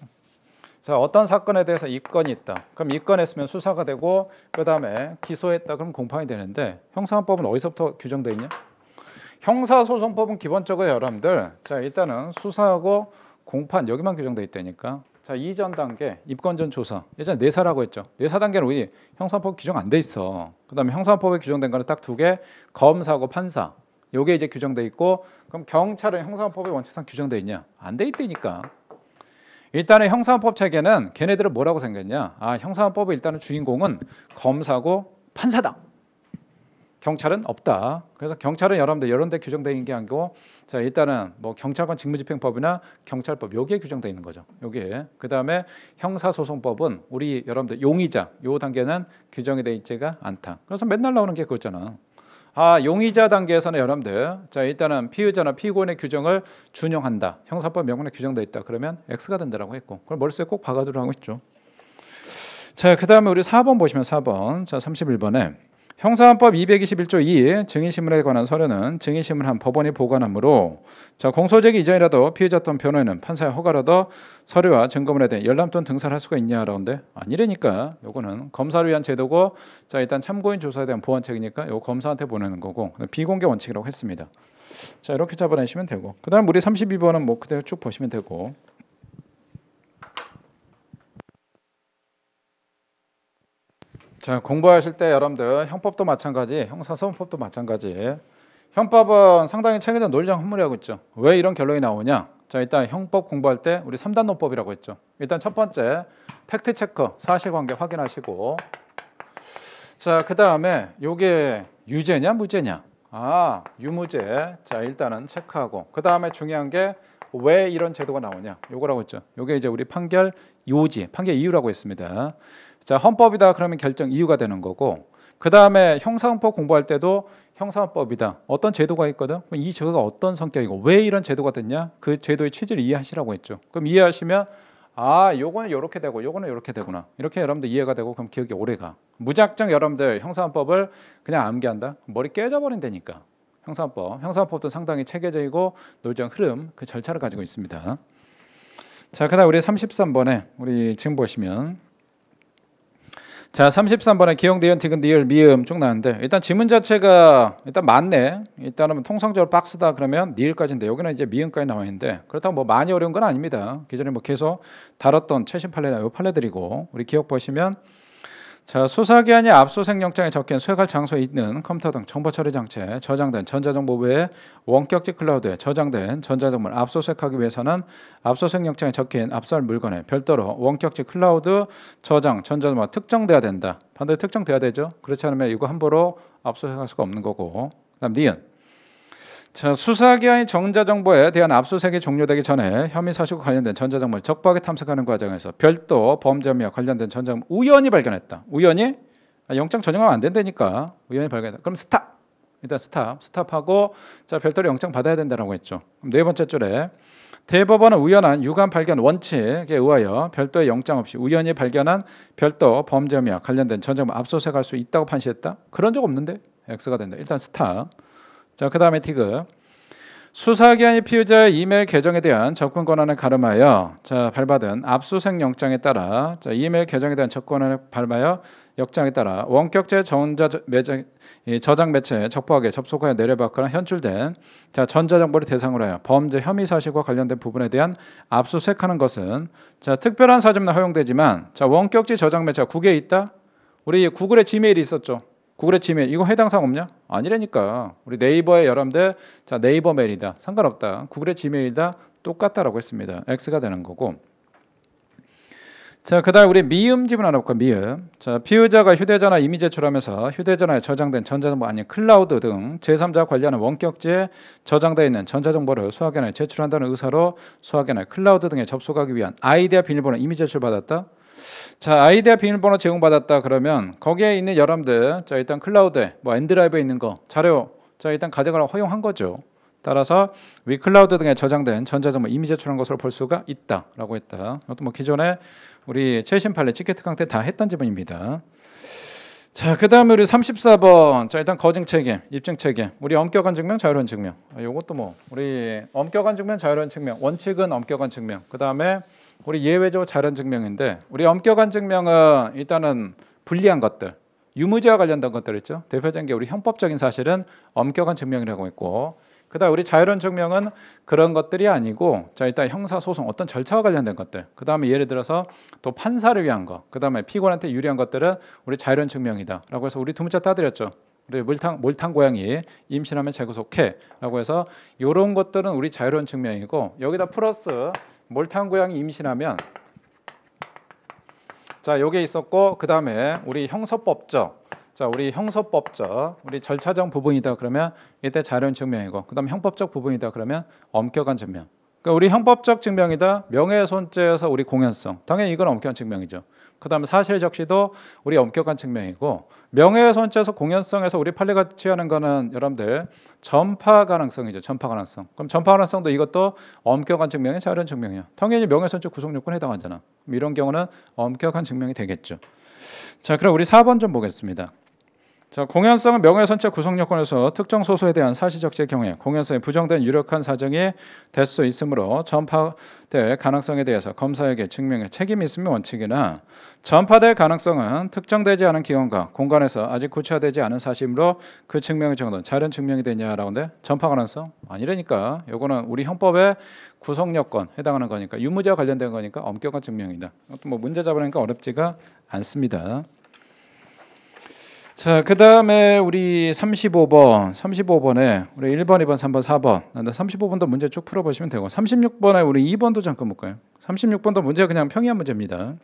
자 어떤 사건에 대해서 입건이 있다. 그럼 입건했으면 수사가 되고 그 다음에 기소했다. 그럼 공판이 되는데 형사법은 어디서부터 규정돼 있냐? 형사소송법은 기본적으로 여러분들 자 일단은 수사하고 공판 여기만 규정돼 있다니까. 자 이전 단계 입건 전 조사 예전에 내사라고 했죠. 내사 단계는 우리 형사법 규정 안 돼 있어. 그다음에 형사법에 규정된 거는 딱 두 개 검사하고 판사. 요게 이제 규정돼 있고 그럼 경찰은 형사법에 원칙상 규정돼 있냐? 안 돼 있다니까. 일단은 형사법 체계는 걔네들은 뭐라고 생겼냐? 아, 형사법의 일단은 주인공은 검사고 판사다. 경찰은 없다. 그래서 경찰은 여러분들 데 규정되어 있는 게 아니고 자, 일단은 뭐 경찰관 직무집행법이나 경찰법 여기에 규정되어 있는 거죠. 여기에. 그 다음에 형사소송법은 우리 여러분들 용의자 요 단계는 규정이 되어 있지가 않다. 그래서 맨날 나오는 게 그거잖아. 아, 용의자 단계에서는 여러분들 자 일단은 피의자나 피고인의 규정을 준용한다. 형사법 명문에 규정돼 있다. 그러면 X가 된다라고 했고 그걸 머릿속에 꼭 박아두라고 했죠. 자, 그 다음에 우리 4번 보시면 4번. 자, 31번에 형사헌법 221조 2 증인신문에 관한 서류는 증인신문한 법원이 보관하므로 자 공소제기 이전이라도 피해자 또는 변호인은 판사의 허가를 얻어 서류와 증거물에 대해 열람 또는 등사를 할 수가 있냐라는데 아니래니까 요거는 검사를 위한 제도고 자 일단 참고인 조사에 대한 보완책이니까 요 검사한테 보내는 거고 비공개 원칙이라고 했습니다. 자 이렇게 잡아내시면 되고 그 다음 우리 32번은 뭐 그대로 쭉 보시면 되고 자 공부하실 때 여러분들 형법도 마찬가지 형사소송법도 마찬가지. 형법은 상당히 최근에 논리적 허물이하고 있죠. 왜 이런 결론이 나오냐? 자 일단 형법 공부할 때 우리 3단 논법이라고 했죠. 일단 첫 번째 팩트 체크 사실관계 확인하시고. 자 그 다음에 요게 유죄냐 무죄냐? 아 유무죄. 자 일단은 체크하고. 그 다음에 중요한 게 왜 이런 제도가 나오냐? 요거라고 했죠. 요게 이제 우리 판결 요지, 판결 이유라고 했습니다. 자 헌법이다 그러면 결정 이유가 되는 거고 그 다음에 형사헌법 공부할 때도 형사헌법이다. 어떤 제도가 있거든. 그럼 이 제도가 어떤 성격이고 왜 이런 제도가 됐냐? 그 제도의 취지를 이해하시라고 했죠. 그럼 이해하시면 아 요거는 요렇게 되고 요거는 요렇게 되구나. 이렇게 여러분들 이해가 되고 그럼 기억이 오래 가. 무작정 여러분들 형사헌법을 그냥 암기한다? 머리 깨져 버린다니까. 형사법, 형사법도 상당히 체계적이고 논리적 흐름 그 절차를 가지고 있습니다. 자, 그다음 우리 33번에 우리 지금 보시면 자, 33번에 기용, 대연, 디귿, 니을, 미음 쭉 나왔는데 일단 지문 자체가 일단 맞네. 일단은 통상적으로 박스다 그러면 니을까지인데 여기는 이제 미음까지 나와 있는데 그렇다고 뭐 많이 어려운 건 아닙니다. 기존에 뭐 계속 다뤘던 최신 판례나 요 판례들이고 우리 기억 보시면 자, 수사기관이 압수수색 영장에 적힌 수색할 장소에 있는 컴퓨터 등 정보 처리 장치에 저장된 전자정보 외에 원격지 클라우드에 저장된 전자정보를 압수수색하기 위해서는 압수수색 영장에 적힌 압수할 물건에 별도로 원격지 클라우드 저장 전자정보가 특정돼야 된다. 반드시 특정돼야 되죠. 그렇지 않으면 이거 함부로 압수수색할 수가 없는 거고. 그다음 니은 자, 수사기관이 전자정보에 대한 압수수색이 종료되기 전에 혐의 사실과 관련된 전자정보를 적법하게 탐색하는 과정에서 별도 범죄 혐의와 관련된 전자정보 우연히 발견했다. 우연히 아, 영장 전용하면 안 된다니까. 우연히 발견했다. 그럼 스탑. 일단 스탑. 스탑하고 자 별도로 영장 받아야 된다라고 했죠. 네 번째 줄에 대법원은 우연한 육안 발견 원칙에 의하여 별도의 영장 없이 우연히 발견한 별도 범죄 혐의와 관련된 전자정보 압수수색할 수 있다고 판시했다. 그런 적 없는데 X가 된다. 일단 스탑. 자, 그 다음에 디귿. 수사기관이 피의자의 이메일 계정에 대한 접근 권한을 가름하여 자, 발부받은 압수수색 영장에 따라 자, 이메일 계정에 대한 접근을 발하여 역장에 따라 원격제 전자 매장, 저장 매체에 적법하게 접속하여 내려받거나 현출된 자, 전자정보를 대상으로 하여 범죄 혐의 사실과 관련된 부분에 대한 압수수색하는 것은 자, 특별한 사정은 허용되지만 자, 원격지 저장 매체가 국에 있다. 우리 구글에 지메일이 있었죠. 구글의 지메일 이거 해당 사항 없냐? 아니라니까. 우리 네이버의 여러분들 자 네이버 메일이다. 상관없다. 구글의 지메일이다. 똑같다라고 했습니다. X가 되는 거고. 자, 그다음 우리 미음 지문 하나 볼까? 미음. 자, 피의자가 휴대전화 임의 제출하면서 휴대전화에 저장된 전자정보 아닌 클라우드 등 제3자 관리하는 원격지에 저장되어 있는 전자정보를 수사기관에 제출한다는 의사로 수사기관에 클라우드 등에 접속하기 위한 아이디와 비밀번호 임의 제출받았다. 자 아이디와 비밀번호 제공받았다 그러면 거기에 있는 여러분들 자 일단 클라우드에 뭐 N드라이브에 있는 거 자료 자 일단 가져가라 허용한 거죠. 따라서 위 클라우드 등에 저장된 전자정보 임의 제출한 것으로 볼 수가 있다라고 했다. 이것도 뭐 기존에 우리 최신 판례 티켓트 강태 다 했던 지문입니다. 자, 그다음에 우리 34번. 자, 일단 거증 책임, 입증 책임. 우리 엄격한 증명, 자유로운 증명. 아, 요것도 뭐 우리 엄격한 증명, 자유로운 증명. 원칙은 엄격한 증명. 그다음에 우리 예외적으로 자연 증명인데 우리 엄격한 증명은 일단은 불리한 것들 유무죄와 관련된 것들 있죠. 대표적인 게 우리 형법적인 사실은 엄격한 증명이라고 했고 그다음 우리 자유로운 증명은 그런 것들이 아니고 자 일단 형사 소송 어떤 절차와 관련된 것들 그다음에 예를 들어서 또 판사를 위한 거 그다음에 피고한테 유리한 것들은 우리 자유로운 증명이다라고 해서 우리 두 문자 따드렸죠. 우리 몰탕 몰탕 고양이 임신하면 재구속해라고 해서 이런 것들은 우리 자유로운 증명이고 여기다 플러스 몰탕 고양이 임신하면 자 요게 있었고 그 다음에 우리 형사법적 자 우리 형사법적 우리 절차적 부분이다 그러면 이때 자료 증명이고 그 다음 에 형법적 부분이다 그러면 엄격한 증명. 그러니까 우리 형법적 증명이다. 명예훼손죄에서 우리 공연성. 당연히 이건 엄격한 증명이죠 그 다음에 사실 적 시도 우리 엄격한 측면이고 명예훼손죄에서 공연성에서 우리 판례가 취하는 거는 여러분들 전파 가능성이죠. 전파 가능성. 그럼 전파 가능성도 이것도 엄격한 증명이 자른 증명이야. 당연히 명예훼손죄 구속 요건에 해당하잖아. 이런 경우는 엄격한 증명이 되겠죠. 자, 그럼 우리 4번 좀 보겠습니다. 자, 공연성은 명예훼손죄 구성 요건에서 특정 소수에 대한 사실적시의 경우에 공연성이 부정된 유력한 사정이 될 수 있으므로 전파될 가능성에 대해서 검사에게 증명의 책임이 있으면 원칙이나 전파될 가능성은 특정되지 않은 기관과 공간에서 아직 구체화되지 않은 사실이므로 그 증명의 정도는 자른 증명이 되냐라고인데 전파 가능성 아니라니까 요거는 우리 형법의 구성 요건 해당하는 거니까 유무죄와 관련된 거니까 엄격한 증명이다. 뭐 문제 잡으니까 어렵지가 않습니다. 자, 그다음에 우리 35번, 35번에 우리 1번, 2번, 3번, 4번. 35번도 문제 쭉 풀어 보시면 되고 36번에 우리 2번도 잠깐 볼까요? 36번도 문제 그냥 평이한 문제입니다.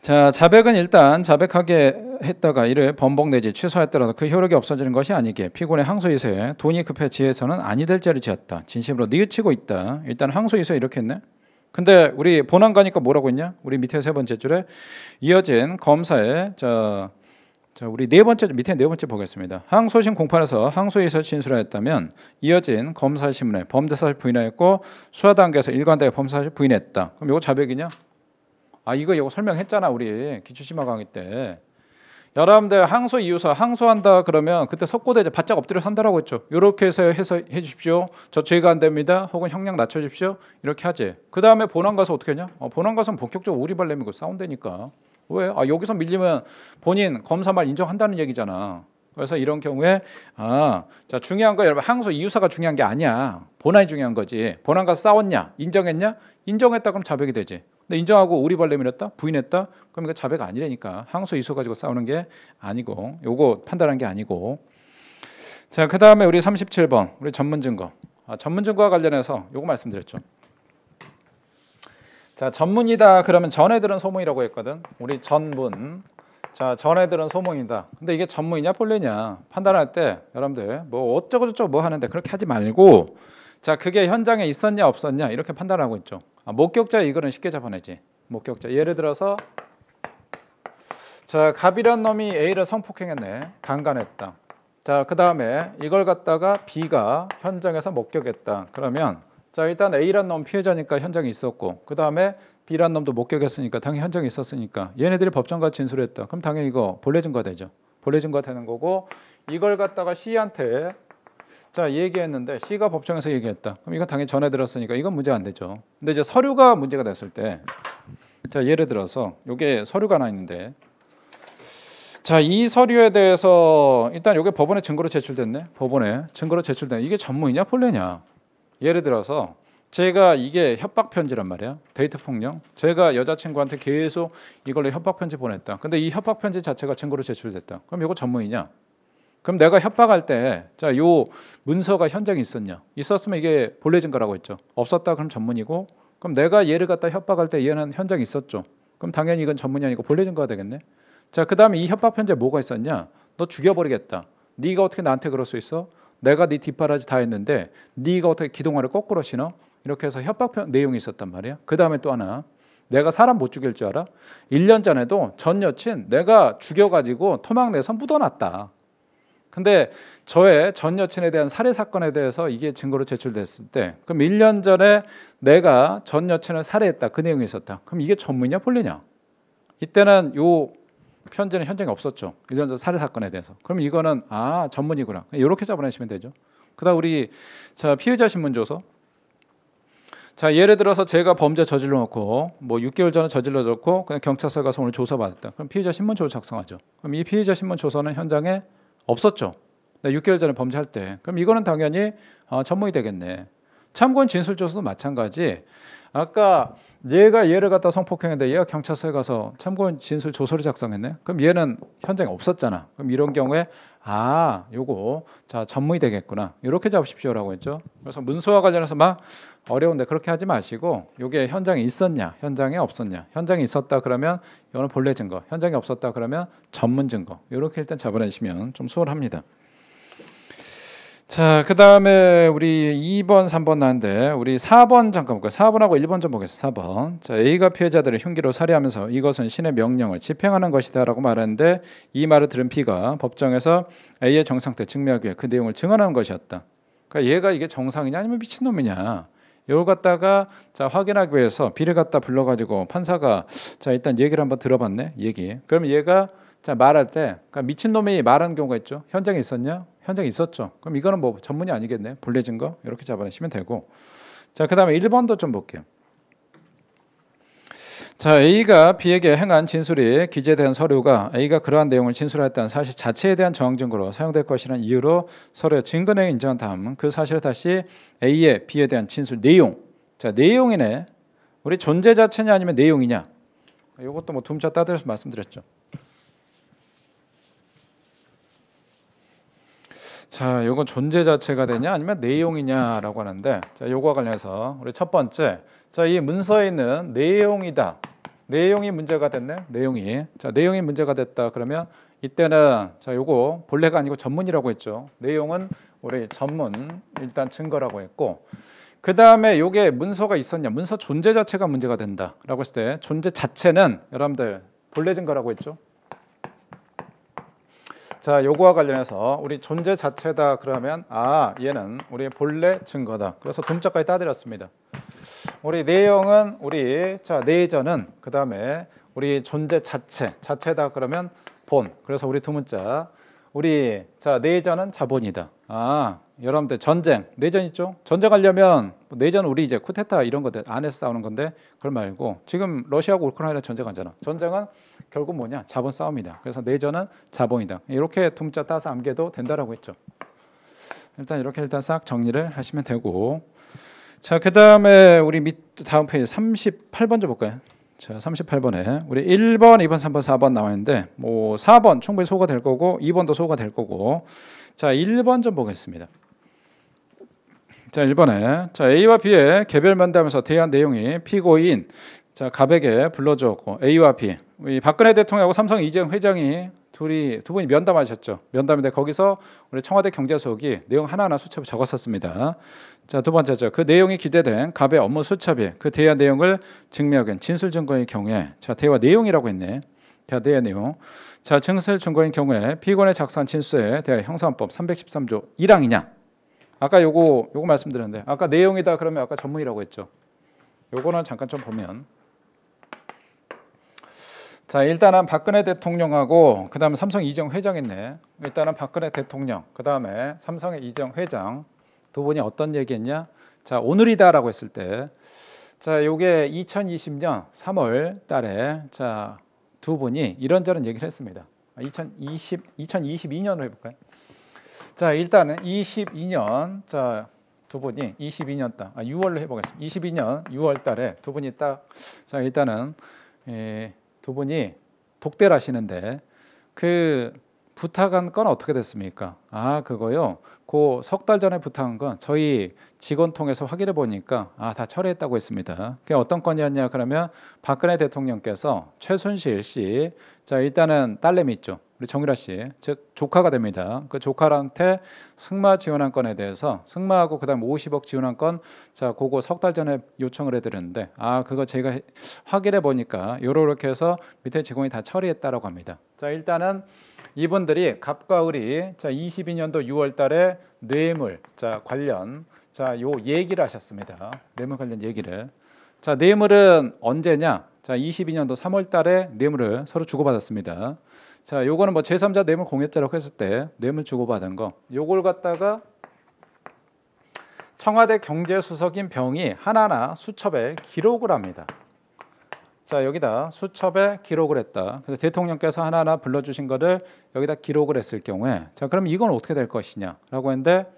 자, 자백은 일단 자백하게 했다가 이를 번복 내지 취소했더라도 그 효력이 없어지는 것이 아니기에 피고의 항소이소에 돈이 급해 지혜서는 아니 될 죄를 지었다. 진심으로 뉘우치고 있다. 일단 항소이소 이렇게 했네. 근데 우리 본안 가니까 뭐라고 했냐? 우리 밑에 세 번째 줄에 이어진 검사의 자, 자 우리 네 번째 밑에 네 번째 보겠습니다. 항소심 공판에서 항소에서 진술하였다면 이어진 검사 신문에 범죄 사실 부인하였고 수사 단계에서 일관되게 범죄 사실 부인했다. 그럼 이거 자백이냐? 아 이거 이거 설명했잖아 우리 기초심화 강의 때. 여러분들 항소 이유서 항소한다 그러면 그때 석고대 이제 바짝 엎드려 산다라고 했죠. 이렇게 해서 해서 해 주십시오. 저 죄가 안 됩니다. 혹은 형량 낮춰 주십시오. 이렇게 하지. 그 다음에 본안 가서 어떻게 하냐? 어, 본안 가서는 본격적으로 오리발 내밀고 싸운다니까. 왜? 아 여기서 밀리면 본인 검사 말 인정한다는 얘기잖아. 그래서 이런 경우에 아, 자 중요한 거 여러분 항소 이유서가 중요한 게 아니야. 본안이 중요한 거지. 본안 가서 싸웠냐? 인정했냐? 인정했다 그럼 자백이 되지. 근데 인정하고 오리발 내밀었다? 부인했다? 그럼 이거 자백 아니라니까. 항소 이소 가지고 싸우는 게 아니고 요거 판단한 게 아니고. 자, 그다음에 우리 37번. 우리 전문 증거. 아, 전문 증거와 관련해서 요거 말씀드렸죠. 자, 전문이다 그러면 전애들은 소문이라고 했거든. 우리 전문. 자, 전애들은 소문이다. 근데 이게 전문이냐 본래냐 판단할 때 여러분들 뭐 어쩌고 저쩌고 뭐 하는데 그렇게 하지 말고 자, 그게 현장에 있었냐 없었냐 이렇게 판단하고 있죠. 아, 목격자 이거는 쉽게 잡아내지. 목격자. 예를 들어서 자, 갑이란 놈이 A를 성폭행했네. 강간했다. 자, 그 다음에 이걸 갖다가 B가 현장에서 목격했다. 그러면 자, 일단 A란 놈 피해자니까 현장에 있었고 그 다음에 B란 놈도 목격했으니까 당연히 현장에 있었으니까 얘네들이 법정과 진술했다. 그럼 당연히 이거 본래 증거 되죠. 본래 증거 되는 거고 이걸 갖다가 C한테 자 얘기했는데 C가 법정에서 얘기했다. 그럼 이건 당연히 전해 들었으니까 이건 문제가 안 되죠. 근데 이제 서류가 문제가 됐을 때, 자 예를 들어서 이게 서류가 하나 있는데, 자 이 서류에 대해서 일단 이게 법원에 증거로 제출됐네. 법원에 증거로 제출된 이게 전문이냐 본래냐? 예를 들어서 제가 이게 협박 편지란 말이야. 데이트 폭력. 제가 여자친구한테 계속 이걸로 협박 편지 보냈다. 근데 이 협박 편지 자체가 증거로 제출됐다. 그럼 이거 전문이냐? 그럼 내가 협박할 때, 자, 요 문서가 현장에 있었냐? 있었으면 이게 본래 증거라고 했죠. 없었다 그럼 전문이고, 그럼 내가 얘를 갖다 협박할 때 얘는 현장에 있었죠. 그럼 당연히 이건 전문이 아니고 본래 증거가 되겠네. 자, 그 다음에 이 협박 편지에 뭐가 있었냐? 너 죽여버리겠다. 네가 어떻게 나한테 그럴 수 있어? 내가 네 뒷바라지 다 했는데 네가 어떻게 기동화를 거꾸로 신어? 이렇게 해서 협박 편 내용이 있었단 말이야. 그 다음에 또 하나. 내가 사람 못 죽일 줄 알아? 1년 전에도 전 여친 내가 죽여가지고 토막 내서 묻어놨다. 근데 저의 전 여친에 대한 살해 사건에 대해서 이게 증거로 제출됐을 때 그럼 1년 전에 내가 전 여친을 살해했다. 그 내용이 있었다. 그럼 이게 전문이냐 본래냐? 이때는 요 편지는 현장에 없었죠. 1년 전 살해 사건에 대해서. 그럼 이거는 아 전문이구나. 이렇게 잡아내시면 되죠. 그다음 우리 자 피의자 신문 조서. 자 예를 들어서 제가 범죄 저질러 놓고 뭐 6개월 전에 저질러 줬고 그냥 경찰서 가서 오늘 조사 받았다. 그럼 피의자 신문 조서 작성하죠. 그럼 이 피의자 신문 조서는 현장에 없었죠. 네, 6개월 전에 범죄할 때. 그럼 이거는 당연히 어, 전문이 되겠네. 참고인 진술조서도 마찬가지. 아까 얘가 얘를 갖다 성폭행했는데 얘가 경찰서에 가서 참고인 진술 조서를 작성했네. 그럼 얘는 현장에 없었잖아. 그럼 이런 경우에 아, 요거 자 전문이 되겠구나. 이렇게 잡으십시오라고 했죠. 그래서 문서와 관련해서 막 어려운데 그렇게 하지 마시고 요게 현장에 있었냐, 현장에 없었냐. 현장에 있었다 그러면 이거는 본래 증거. 현장에 없었다 그러면 전문 증거. 이렇게 일단 잡아내시면 좀 수월합니다. 자, 그 다음에 우리 2번, 3번 나는데 우리 4번 잠깐 볼까요? 4번하고 1번 좀 보겠습니다. 4번. 자, A가 피해자들을 흉기로 살해하면서 이것은 신의 명령을 집행하는 것이다 라고 말하는데 이 말을 들은 B가 법정에서 A의 정상태 증명하기 위해 그 내용을 증언하는 것이었다. 그러니까 얘가 이게 정상이냐 아니면 미친놈이냐. 이걸 갖다가 자 확인하기 위해서 B를 갖다 불러가지고 판사가 자 일단 얘기를 한번 들어봤네 얘기. 그럼 얘가 자 말할 때 그러니까 미친 놈이 말하는 경우가 있죠. 현장에 있었냐? 현장에 있었죠. 그럼 이거는 뭐 전문이 아니겠네. 본래 증거 이렇게 잡아내시면 되고. 자 그다음에 1번도 좀 볼게요. 자 A가 B에게 행한 진술이 기재된 서류가 A가 그러한 내용을 진술했다는 사실 자체에 대한 정황 증거로 사용될 것이라는 이유로 서류의 증거 내용 인정한 다음 그 사실을 다시 A의 B에 대한 진술 내용. 자 내용이네. 우리 존재 자체냐 아니면 내용이냐. 이것도 뭐 둠자 따들어서 말씀드렸죠. 자, 요건 존재 자체가 되냐 아니면 내용이냐라고 하는데 자, 요거와 관련해서 우리 첫 번째 자, 이 문서에 있는 내용이다. 내용이 문제가 됐네. 내용이. 자, 내용이 문제가 됐다. 그러면 이때는 자, 요거 본래가 아니고 전문이라고 했죠. 내용은 우리 전문 일단 증거라고 했고 그 다음에 요게 문서가 있었냐? 문서 존재 자체가 문제가 된다라고 했을 때 존재 자체는 여러분들 본래 증거라고 했죠. 자, 요거와 관련해서 우리 존재 자체다 그러면 아, 얘는 우리의 본래 증거다. 그래서 동작까지 따드렸습니다. 우리 내용은 우리 자, 내전은 그다음에 우리 존재 자체, 자체다 그러면 본. 그래서 우리 두 문자. 우리 자, 내전은 자본이다. 아, 여러분들 전쟁, 내전 있죠? 전쟁하려면 뭐 내전 우리 이제 쿠데타 이런 것들 안에서 싸우는 건데 그걸 말고 지금 러시아하고 우크라이나 전쟁하잖아. 전쟁은 결국 뭐냐? 자본 싸움이다. 그래서 내전은 자본이다. 이렇게 둥자 따서 암기도 된다라고 했죠. 일단 이렇게 일단 싹 정리를 하시면 되고 자, 그다음에 우리 밑 다음 페이지 38번 좀 볼까요? 자, 38번에 우리 1번, 2번, 3번, 4번 나와 있는데 뭐 4번 충분히 소가 될 거고 2번도 소가 될 거고 자, 1번 좀 보겠습니다. 자, 1번에 자, A와 B의 개별 면담에서 대한 내용이 피고인 자, 가백에 불러주었고 A와 B 우리 박근혜 대통령하고 삼성 이재용 회장이 둘이 두 분이 면담하셨죠. 면담인데 거기서 우리 청와대 경제수석이 내용 하나하나 수첩에 적었었습니다. 자, 두 번째죠. 그 내용이 기대된 갑의 업무 수첩이 그 대화 내용을 증명한 진술 증거의 경우에 자, 대화 내용이라고 했네. 자, 대화 내용. 자, 증설 증거인 경우에 피고인의 작성한 진술에 대하 형사헌법 313조 1항이냐? 아까 요거 요거 말씀드렸는데 아까 내용이다 그러면 아까 전문이라고 했죠. 요거는 잠깐 좀 보면 자 일단은 박근혜 대통령하고 그 다음에 삼성 이정 회장 있네. 일단은 박근혜 대통령 그 다음에 삼성의 이정 회장 두 분이 어떤 얘기했냐? 자 오늘이다라고 했을 때 자 요게 2020년 3월 달에 자 두 분이 이런저런 얘기를 했습니다. 2020 2022년으로 해 볼까요? 자 일단은 22년 자 두 분이 22년 딱 아, 6월로 해보겠습니다. 22년 6월 달에 두 분이 딱 자 일단은 에, 두 분이 독대를 하시는데 그 부탁한 건 어떻게 됐습니까? 아 그거요. 그 석 달 전에 부탁한 건 저희 직원 통해서 확인해 보니까 아 다 처리했다고 했습니다. 그게 어떤 건이었냐 그러면 박근혜 대통령께서 최순실 씨, 자 일단은 딸내미 있죠. 우리 정유라 씨, 즉 조카가 됩니다. 그 조카한테 승마 지원한 건에 대해서 승마하고 그다음 50억 지원한 건, 자 그거 석 달 전에 요청을 해드렸는데, 아 그거 제가 확인해 보니까 요렇게 해서 밑에 직원이 다 처리했다라고 합니다. 자 일단은 이분들이 갑과 을이 자 22년도 6월달에 뇌물 자 관련 자 요 얘기를 하셨습니다. 뇌물 관련 얘기를. 자 뇌물은 언제냐? 자 22년도 3월달에 뇌물을 서로 주고받았습니다. 자, 요거는 뭐 제3자 뇌물 공여죄라고 했을 때 뇌물 주고받은 거. 요걸 갖다가 청와대 경제수석인 병이 하나하나 수첩에 기록을 합니다. 자, 여기다 수첩에 기록을 했다. 그래서 대통령께서 하나하나 불러주신 거를 여기다 기록을 했을 경우에 자, 그럼 이건 어떻게 될 것이냐라고 했는데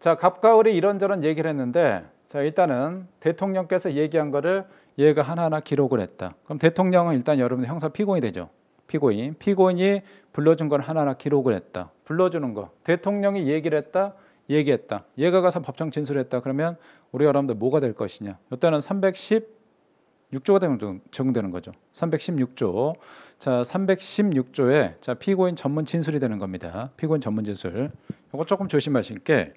자, 갑가을이 이런저런 얘기를 했는데 자, 일단은 대통령께서 얘기한 거를 얘가 하나하나 기록을 했다. 그럼 대통령은 일단 여러분 형사 피고인이 되죠. 피고인, 피고인이 불러준 건 하나하나 기록을 했다. 불러주는 거. 대통령이 얘기를 했다. 얘기했다. 얘가 가서 법정 진술했다. 그러면 우리 여러분들 뭐가 될 것이냐? 이때는 316조가 되면 적용되는 거죠. 316조. 자, 316조에 자 피고인 전문 진술이 되는 겁니다. 피고인 전문 진술. 이거 조금 조심하실 게.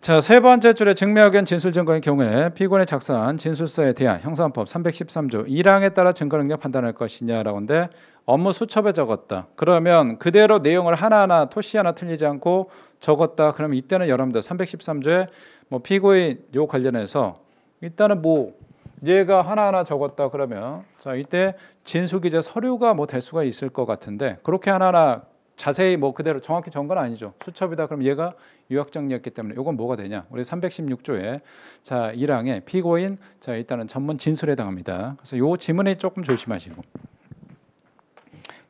자, 세 번째 줄에 증명 의견 진술 증거의 경우에 피고인의 작성한 진술서에 대한 형사헌법 313조 1항에 따라 증거 능력 판단할 것이냐라고인데 업무 수첩에 적었다. 그러면 그대로 내용을 하나하나 토시 하나 틀리지 않고 적었다. 그러면 이때는 여러분들 313조에 뭐 피고인 요 관련해서 일단은 뭐 얘가 하나하나 적었다 그러면 자 이때 진술기재 서류가 뭐 될 수가 있을 것 같은데 그렇게 하나하나 자세히 뭐 그대로 정확히 적은 건 아니죠. 수첩이다 그럼 얘가 유학정리였기 때문에 이건 뭐가 되냐? 우리 316조에 자 1항에 피고인 자 일단은 전문 진술에 해당합니다. 그래서 요 지문에 조금 조심하시고.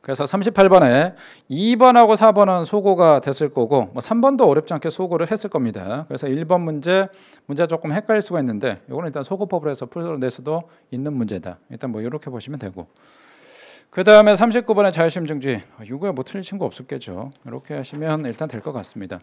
그래서 38번에 2번하고 4번은 소고가 됐을 거고 뭐 3번도 어렵지 않게 소고를 했을 겁니다. 그래서 1번 문제 문제 조금 헷갈릴 수가 있는데 이거는 일단 소고법으로 해서 풀어낼 수도 있는 문제다. 일단 뭐 이렇게 보시면 되고. 그 다음에 39번의 자율심 증지 이거야 뭐 틀린 친구 없었겠죠. 이렇게 하시면 일단 될 것 같습니다.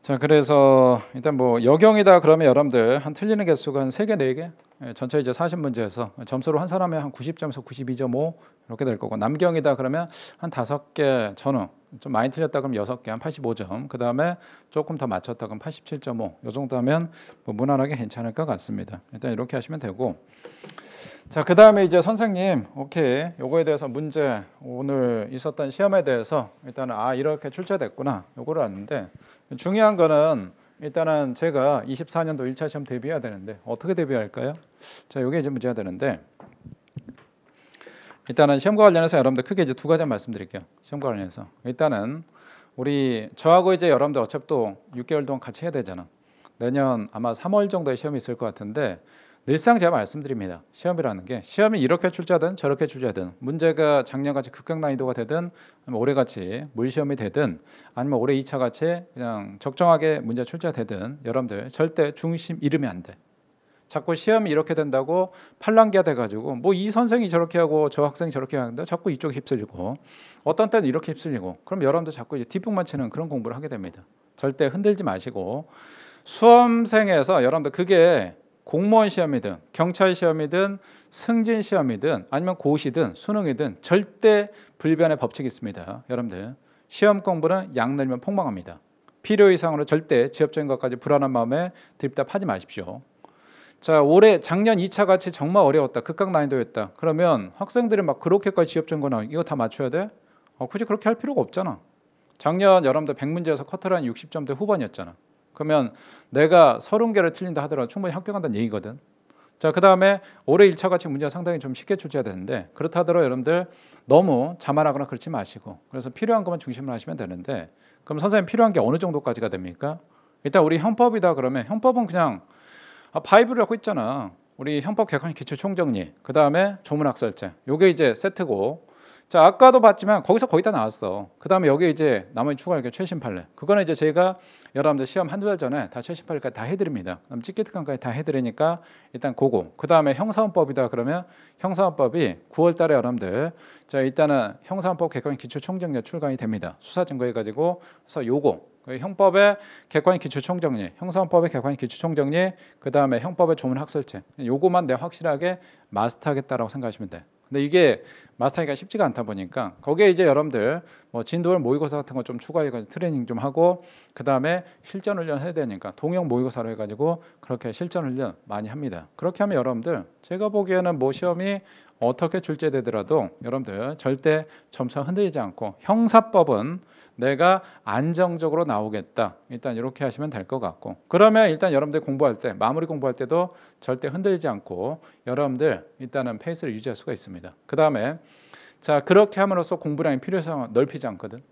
자 그래서 일단 뭐 여경이다 그러면 여러분들 한 틀리는 개수가 한세개네개 예, 전체 이제 40문제에서 점수로 한 사람에 한 90점에서 92.5 이렇게 될 거고 남경이다 그러면 한 다섯 개 전후 좀 많이 틀렸다 그러면 여섯 개 한 85점 그 다음에 조금 더 맞췄다 그러면 87.5 요 정도 하면 뭐 무난하게 괜찮을 것 같습니다. 일단 이렇게 하시면 되고. 자 그 다음에 이제 선생님 오케이. 요거에 대해서 문제 오늘 있었던 시험에 대해서 일단은 아 이렇게 출제됐구나. 요거를 아는데 중요한 거는 일단은 제가 24년도 1차 시험 대비해야 되는데 어떻게 대비할까요? 자, 요게 이제 문제가 되는데 일단은 시험과 관련해서 여러분들 크게 이제 두 가지 말씀드릴게요. 시험과 관련해서 일단은 우리 저하고 이제 여러분들 어차피 또 6개월 동안 같이 해야 되잖아. 내년 아마 3월 정도에 시험이 있을 것 같은데 늘상 제가 말씀드립니다. 시험이라는 게 시험이 이렇게 출제하든 저렇게 출제하든 문제가 작년같이 극강 난이도가 되든 올해같이 물시험이 되든 아니면 올해 2차 같이 그냥 적정하게 문제 출제가 되든 여러분들 절대 중심 잃으면 안 돼. 자꾸 시험이 이렇게 된다고 팔랑기가 돼가지고 뭐 이 선생이 저렇게 하고 저 학생이 저렇게 하는데 자꾸 이쪽에 휩쓸리고 어떤 때는 이렇게 휩쓸리고 그럼 여러분들 자꾸 이제 뒷북만 치는 그런 공부를 하게 됩니다. 절대 흔들지 마시고 수험생에서 여러분들 그게 공무원 시험이든 경찰 시험이든 승진 시험이든 아니면 고시든 수능이든 절대 불변의 법칙이 있습니다. 여러분들 시험 공부는 양 늘면 폭망합니다. 필요 이상으로 절대 지엽적인 것까지 불안한 마음에 들답하지 마십시오. 자 올해 작년 2차 같이 정말 어려웠다 극강 난이도였다 그러면 학생들이 막 그렇게까지 지엽적인 거나 이거 다 맞춰야 돼? 어, 굳이 그렇게 할 필요가 없잖아 작년 여러분들 100문제에서 커트라인 60점대 후반이었잖아 그러면 내가 30개를 틀린다 하더라도 충분히 합격한다는 얘기거든 자 그 다음에 올해 1차 같이 문제가 상당히 좀 쉽게 출제가 되는데 그렇다 하더라도 여러분들 너무 자만하거나 그렇지 마시고 그래서 필요한 것만 중심으로 하시면 되는데 그럼 선생님 필요한 게 어느 정도까지가 됩니까? 일단 우리 형법이다 그러면 형법은 그냥 아, 바이블이라고 있잖아. 우리 형법 개관 기초 총정리. 그 다음에 조문학설제. 요게 이제 세트고. 자 아까도 봤지만 거기서 거의 다 나왔어. 그 다음에 여기 이제 나머지 추가할 게 최신 판례. 그거는 이제 제가 여러분들 시험 한두 달 전에 다 최신 판례까지 다 해드립니다. 그럼 찍기 특강까지 다 해드리니까 일단 고고. 그 다음에 형사원법이다 그러면 형사원법이 9월달에 여러분들 자 일단은 형사원법 개관 기초 총정리 출간이 됩니다. 수사 증거해 가지고 그래서 요거 그 형법의 객관의 기초 총정리, 형사법의 객관의 기초 총정리, 그 다음에 형법의 조문 학설책. 요거만 내 확실하게 마스터하겠다라고 생각하시면 돼. 근데 이게 마스터하기가 쉽지가 않다 보니까 거기에 이제 여러분들 뭐 진도별 모의고사 같은 거 좀 추가해가지고 트레이닝 좀 하고 그 다음에 실전 훈련 해야 되니까 동영 모의고사로 해가지고 그렇게 실전 훈련 많이 합니다. 그렇게 하면 여러분들 제가 보기에는 뭐 시험이 어떻게 출제되더라도 여러분들 절대 점수 흔들리지 않고 형사법은 내가 안정적으로 나오겠다. 일단 이렇게 하시면 될 것 같고 그러면 일단 여러분들 공부할 때 마무리 공부할 때도 절대 흔들리지 않고 여러분들 일단은 페이스를 유지할 수가 있습니다. 그 다음에 자 그렇게 함으로써 공부량이 필요성 넓히지 않거든.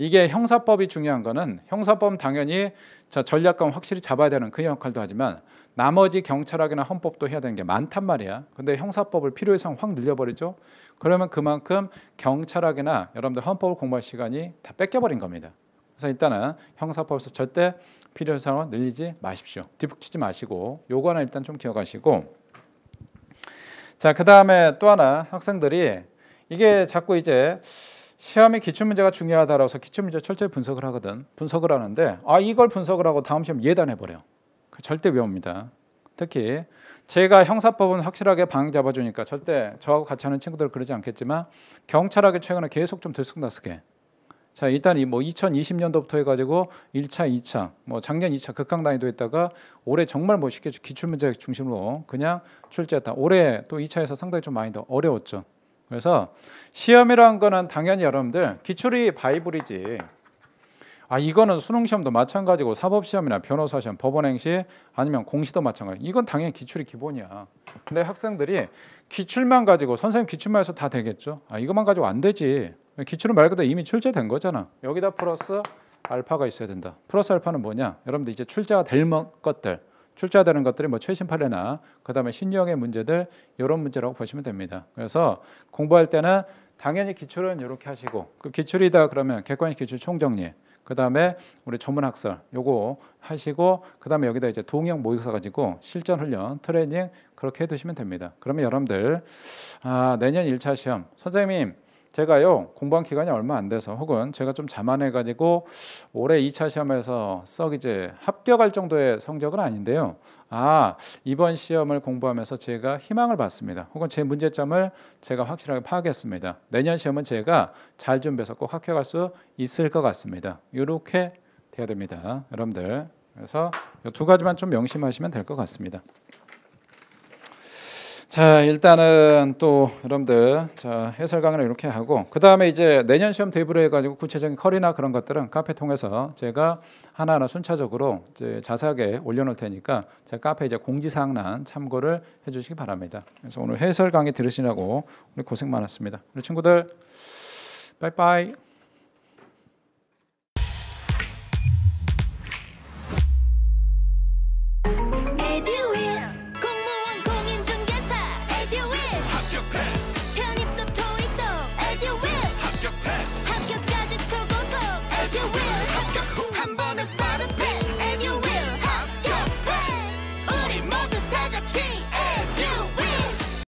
이게 형사법이 중요한 거는 형사법 당연히 자 전략감 확실히 잡아야 되는 그 역할도 하지만 나머지 경찰학이나 헌법도 해야 되는 게 많단 말이야. 근데 형사법을 필요 이상 확 늘려버리죠. 그러면 그만큼 경찰학이나 여러분들 헌법을 공부할 시간이 다 뺏겨버린 겁니다. 그래서 일단은 형사법에서 절대 필요 이상을 늘리지 마십시오. 뒷북치지 마시고 요거 하나 일단 좀 기억하시고 자, 그 다음에 또 하나 학생들이 이게 자꾸 이제 시험의 기출 문제가 중요하다라고 해서 기출 문제 철저히 분석을 하거든. 분석을 하는데 아 이걸 분석을 하고 다음 시험 예단해 버려. 그 절대 위험합니다. 특히 제가 형사법은 확실하게 방 잡아주니까 절대 저하고 같이 하는 친구들 그러지 않겠지만 경찰하게 최근에 계속 좀 들쑥날쑥해. 자 일단 이 뭐 2020년도부터 해가지고 1차, 2차, 뭐 작년 2차 극강 난이도 했다가 올해 정말 뭐 쉽게 기출 문제 중심으로 그냥 출제했다. 올해 또 2차에서 상당히 좀 많이 더 어려웠죠. 그래서 시험이라는 거는 당연히 여러분들 기출이 바이블이지. 아 이거는 수능 시험도 마찬가지고 사법 시험이나 변호사 시험, 법원 행시 아니면 공시도 마찬가지. 이건 당연히 기출이 기본이야. 근데 학생들이 기출만 가지고 선생님 기출만 해서 다 되겠죠? 아 이것만 가지고 안 되지. 기출은 말 그대로 이미 출제된 거잖아. 여기다 플러스 알파가 있어야 된다. 플러스 알파는 뭐냐? 여러분들 이제 출제가 될 것들, 출제되는 것들이 뭐 최신 판례나 그다음에 신형의 문제들 이런 문제라고 보시면 됩니다. 그래서 공부할 때는 당연히 기출은 이렇게 하시고 그 기출이다 그러면 객관식 기출 총정리 그 다음에 우리 전문 학설 요거 하시고 그 다음에 여기다 이제 동영 모의고사 가지고 실전 훈련 트레이닝 그렇게 해 두시면 됩니다. 그러면 여러분들 아, 내년 1차 시험 선생님 제가요 공부한 기간이 얼마 안 돼서 혹은 제가 좀 자만해 가지고 올해 2차 시험에서 썩 이제 합격할 정도의 성적은 아닌데요. 아 이번 시험을 공부하면서 제가 희망을 받습니다. 혹은 제 문제점을 제가 확실하게 파악했습니다. 내년 시험은 제가 잘 준비해서 꼭 합격할 수 있을 것 같습니다. 이렇게 돼야 됩니다, 여러분들. 그래서 이두 가지만 좀 명심하시면 될 것 같습니다. 자 일단은 또 여러분들 자 해설 강의를 이렇게 하고 그 다음에 이제 내년 시험 대비로 해가지고 구체적인 컬이나 그런 것들은 카페 통해서 제가 하나하나 순차적으로 이제 자세하게 올려놓을 테니까 제 카페 이제 공지사항란 참고를 해주시기 바랍니다. 그래서 오늘 해설 강의 들으시라고 우리 고생 많았습니다. 우리 친구들 빠이빠이.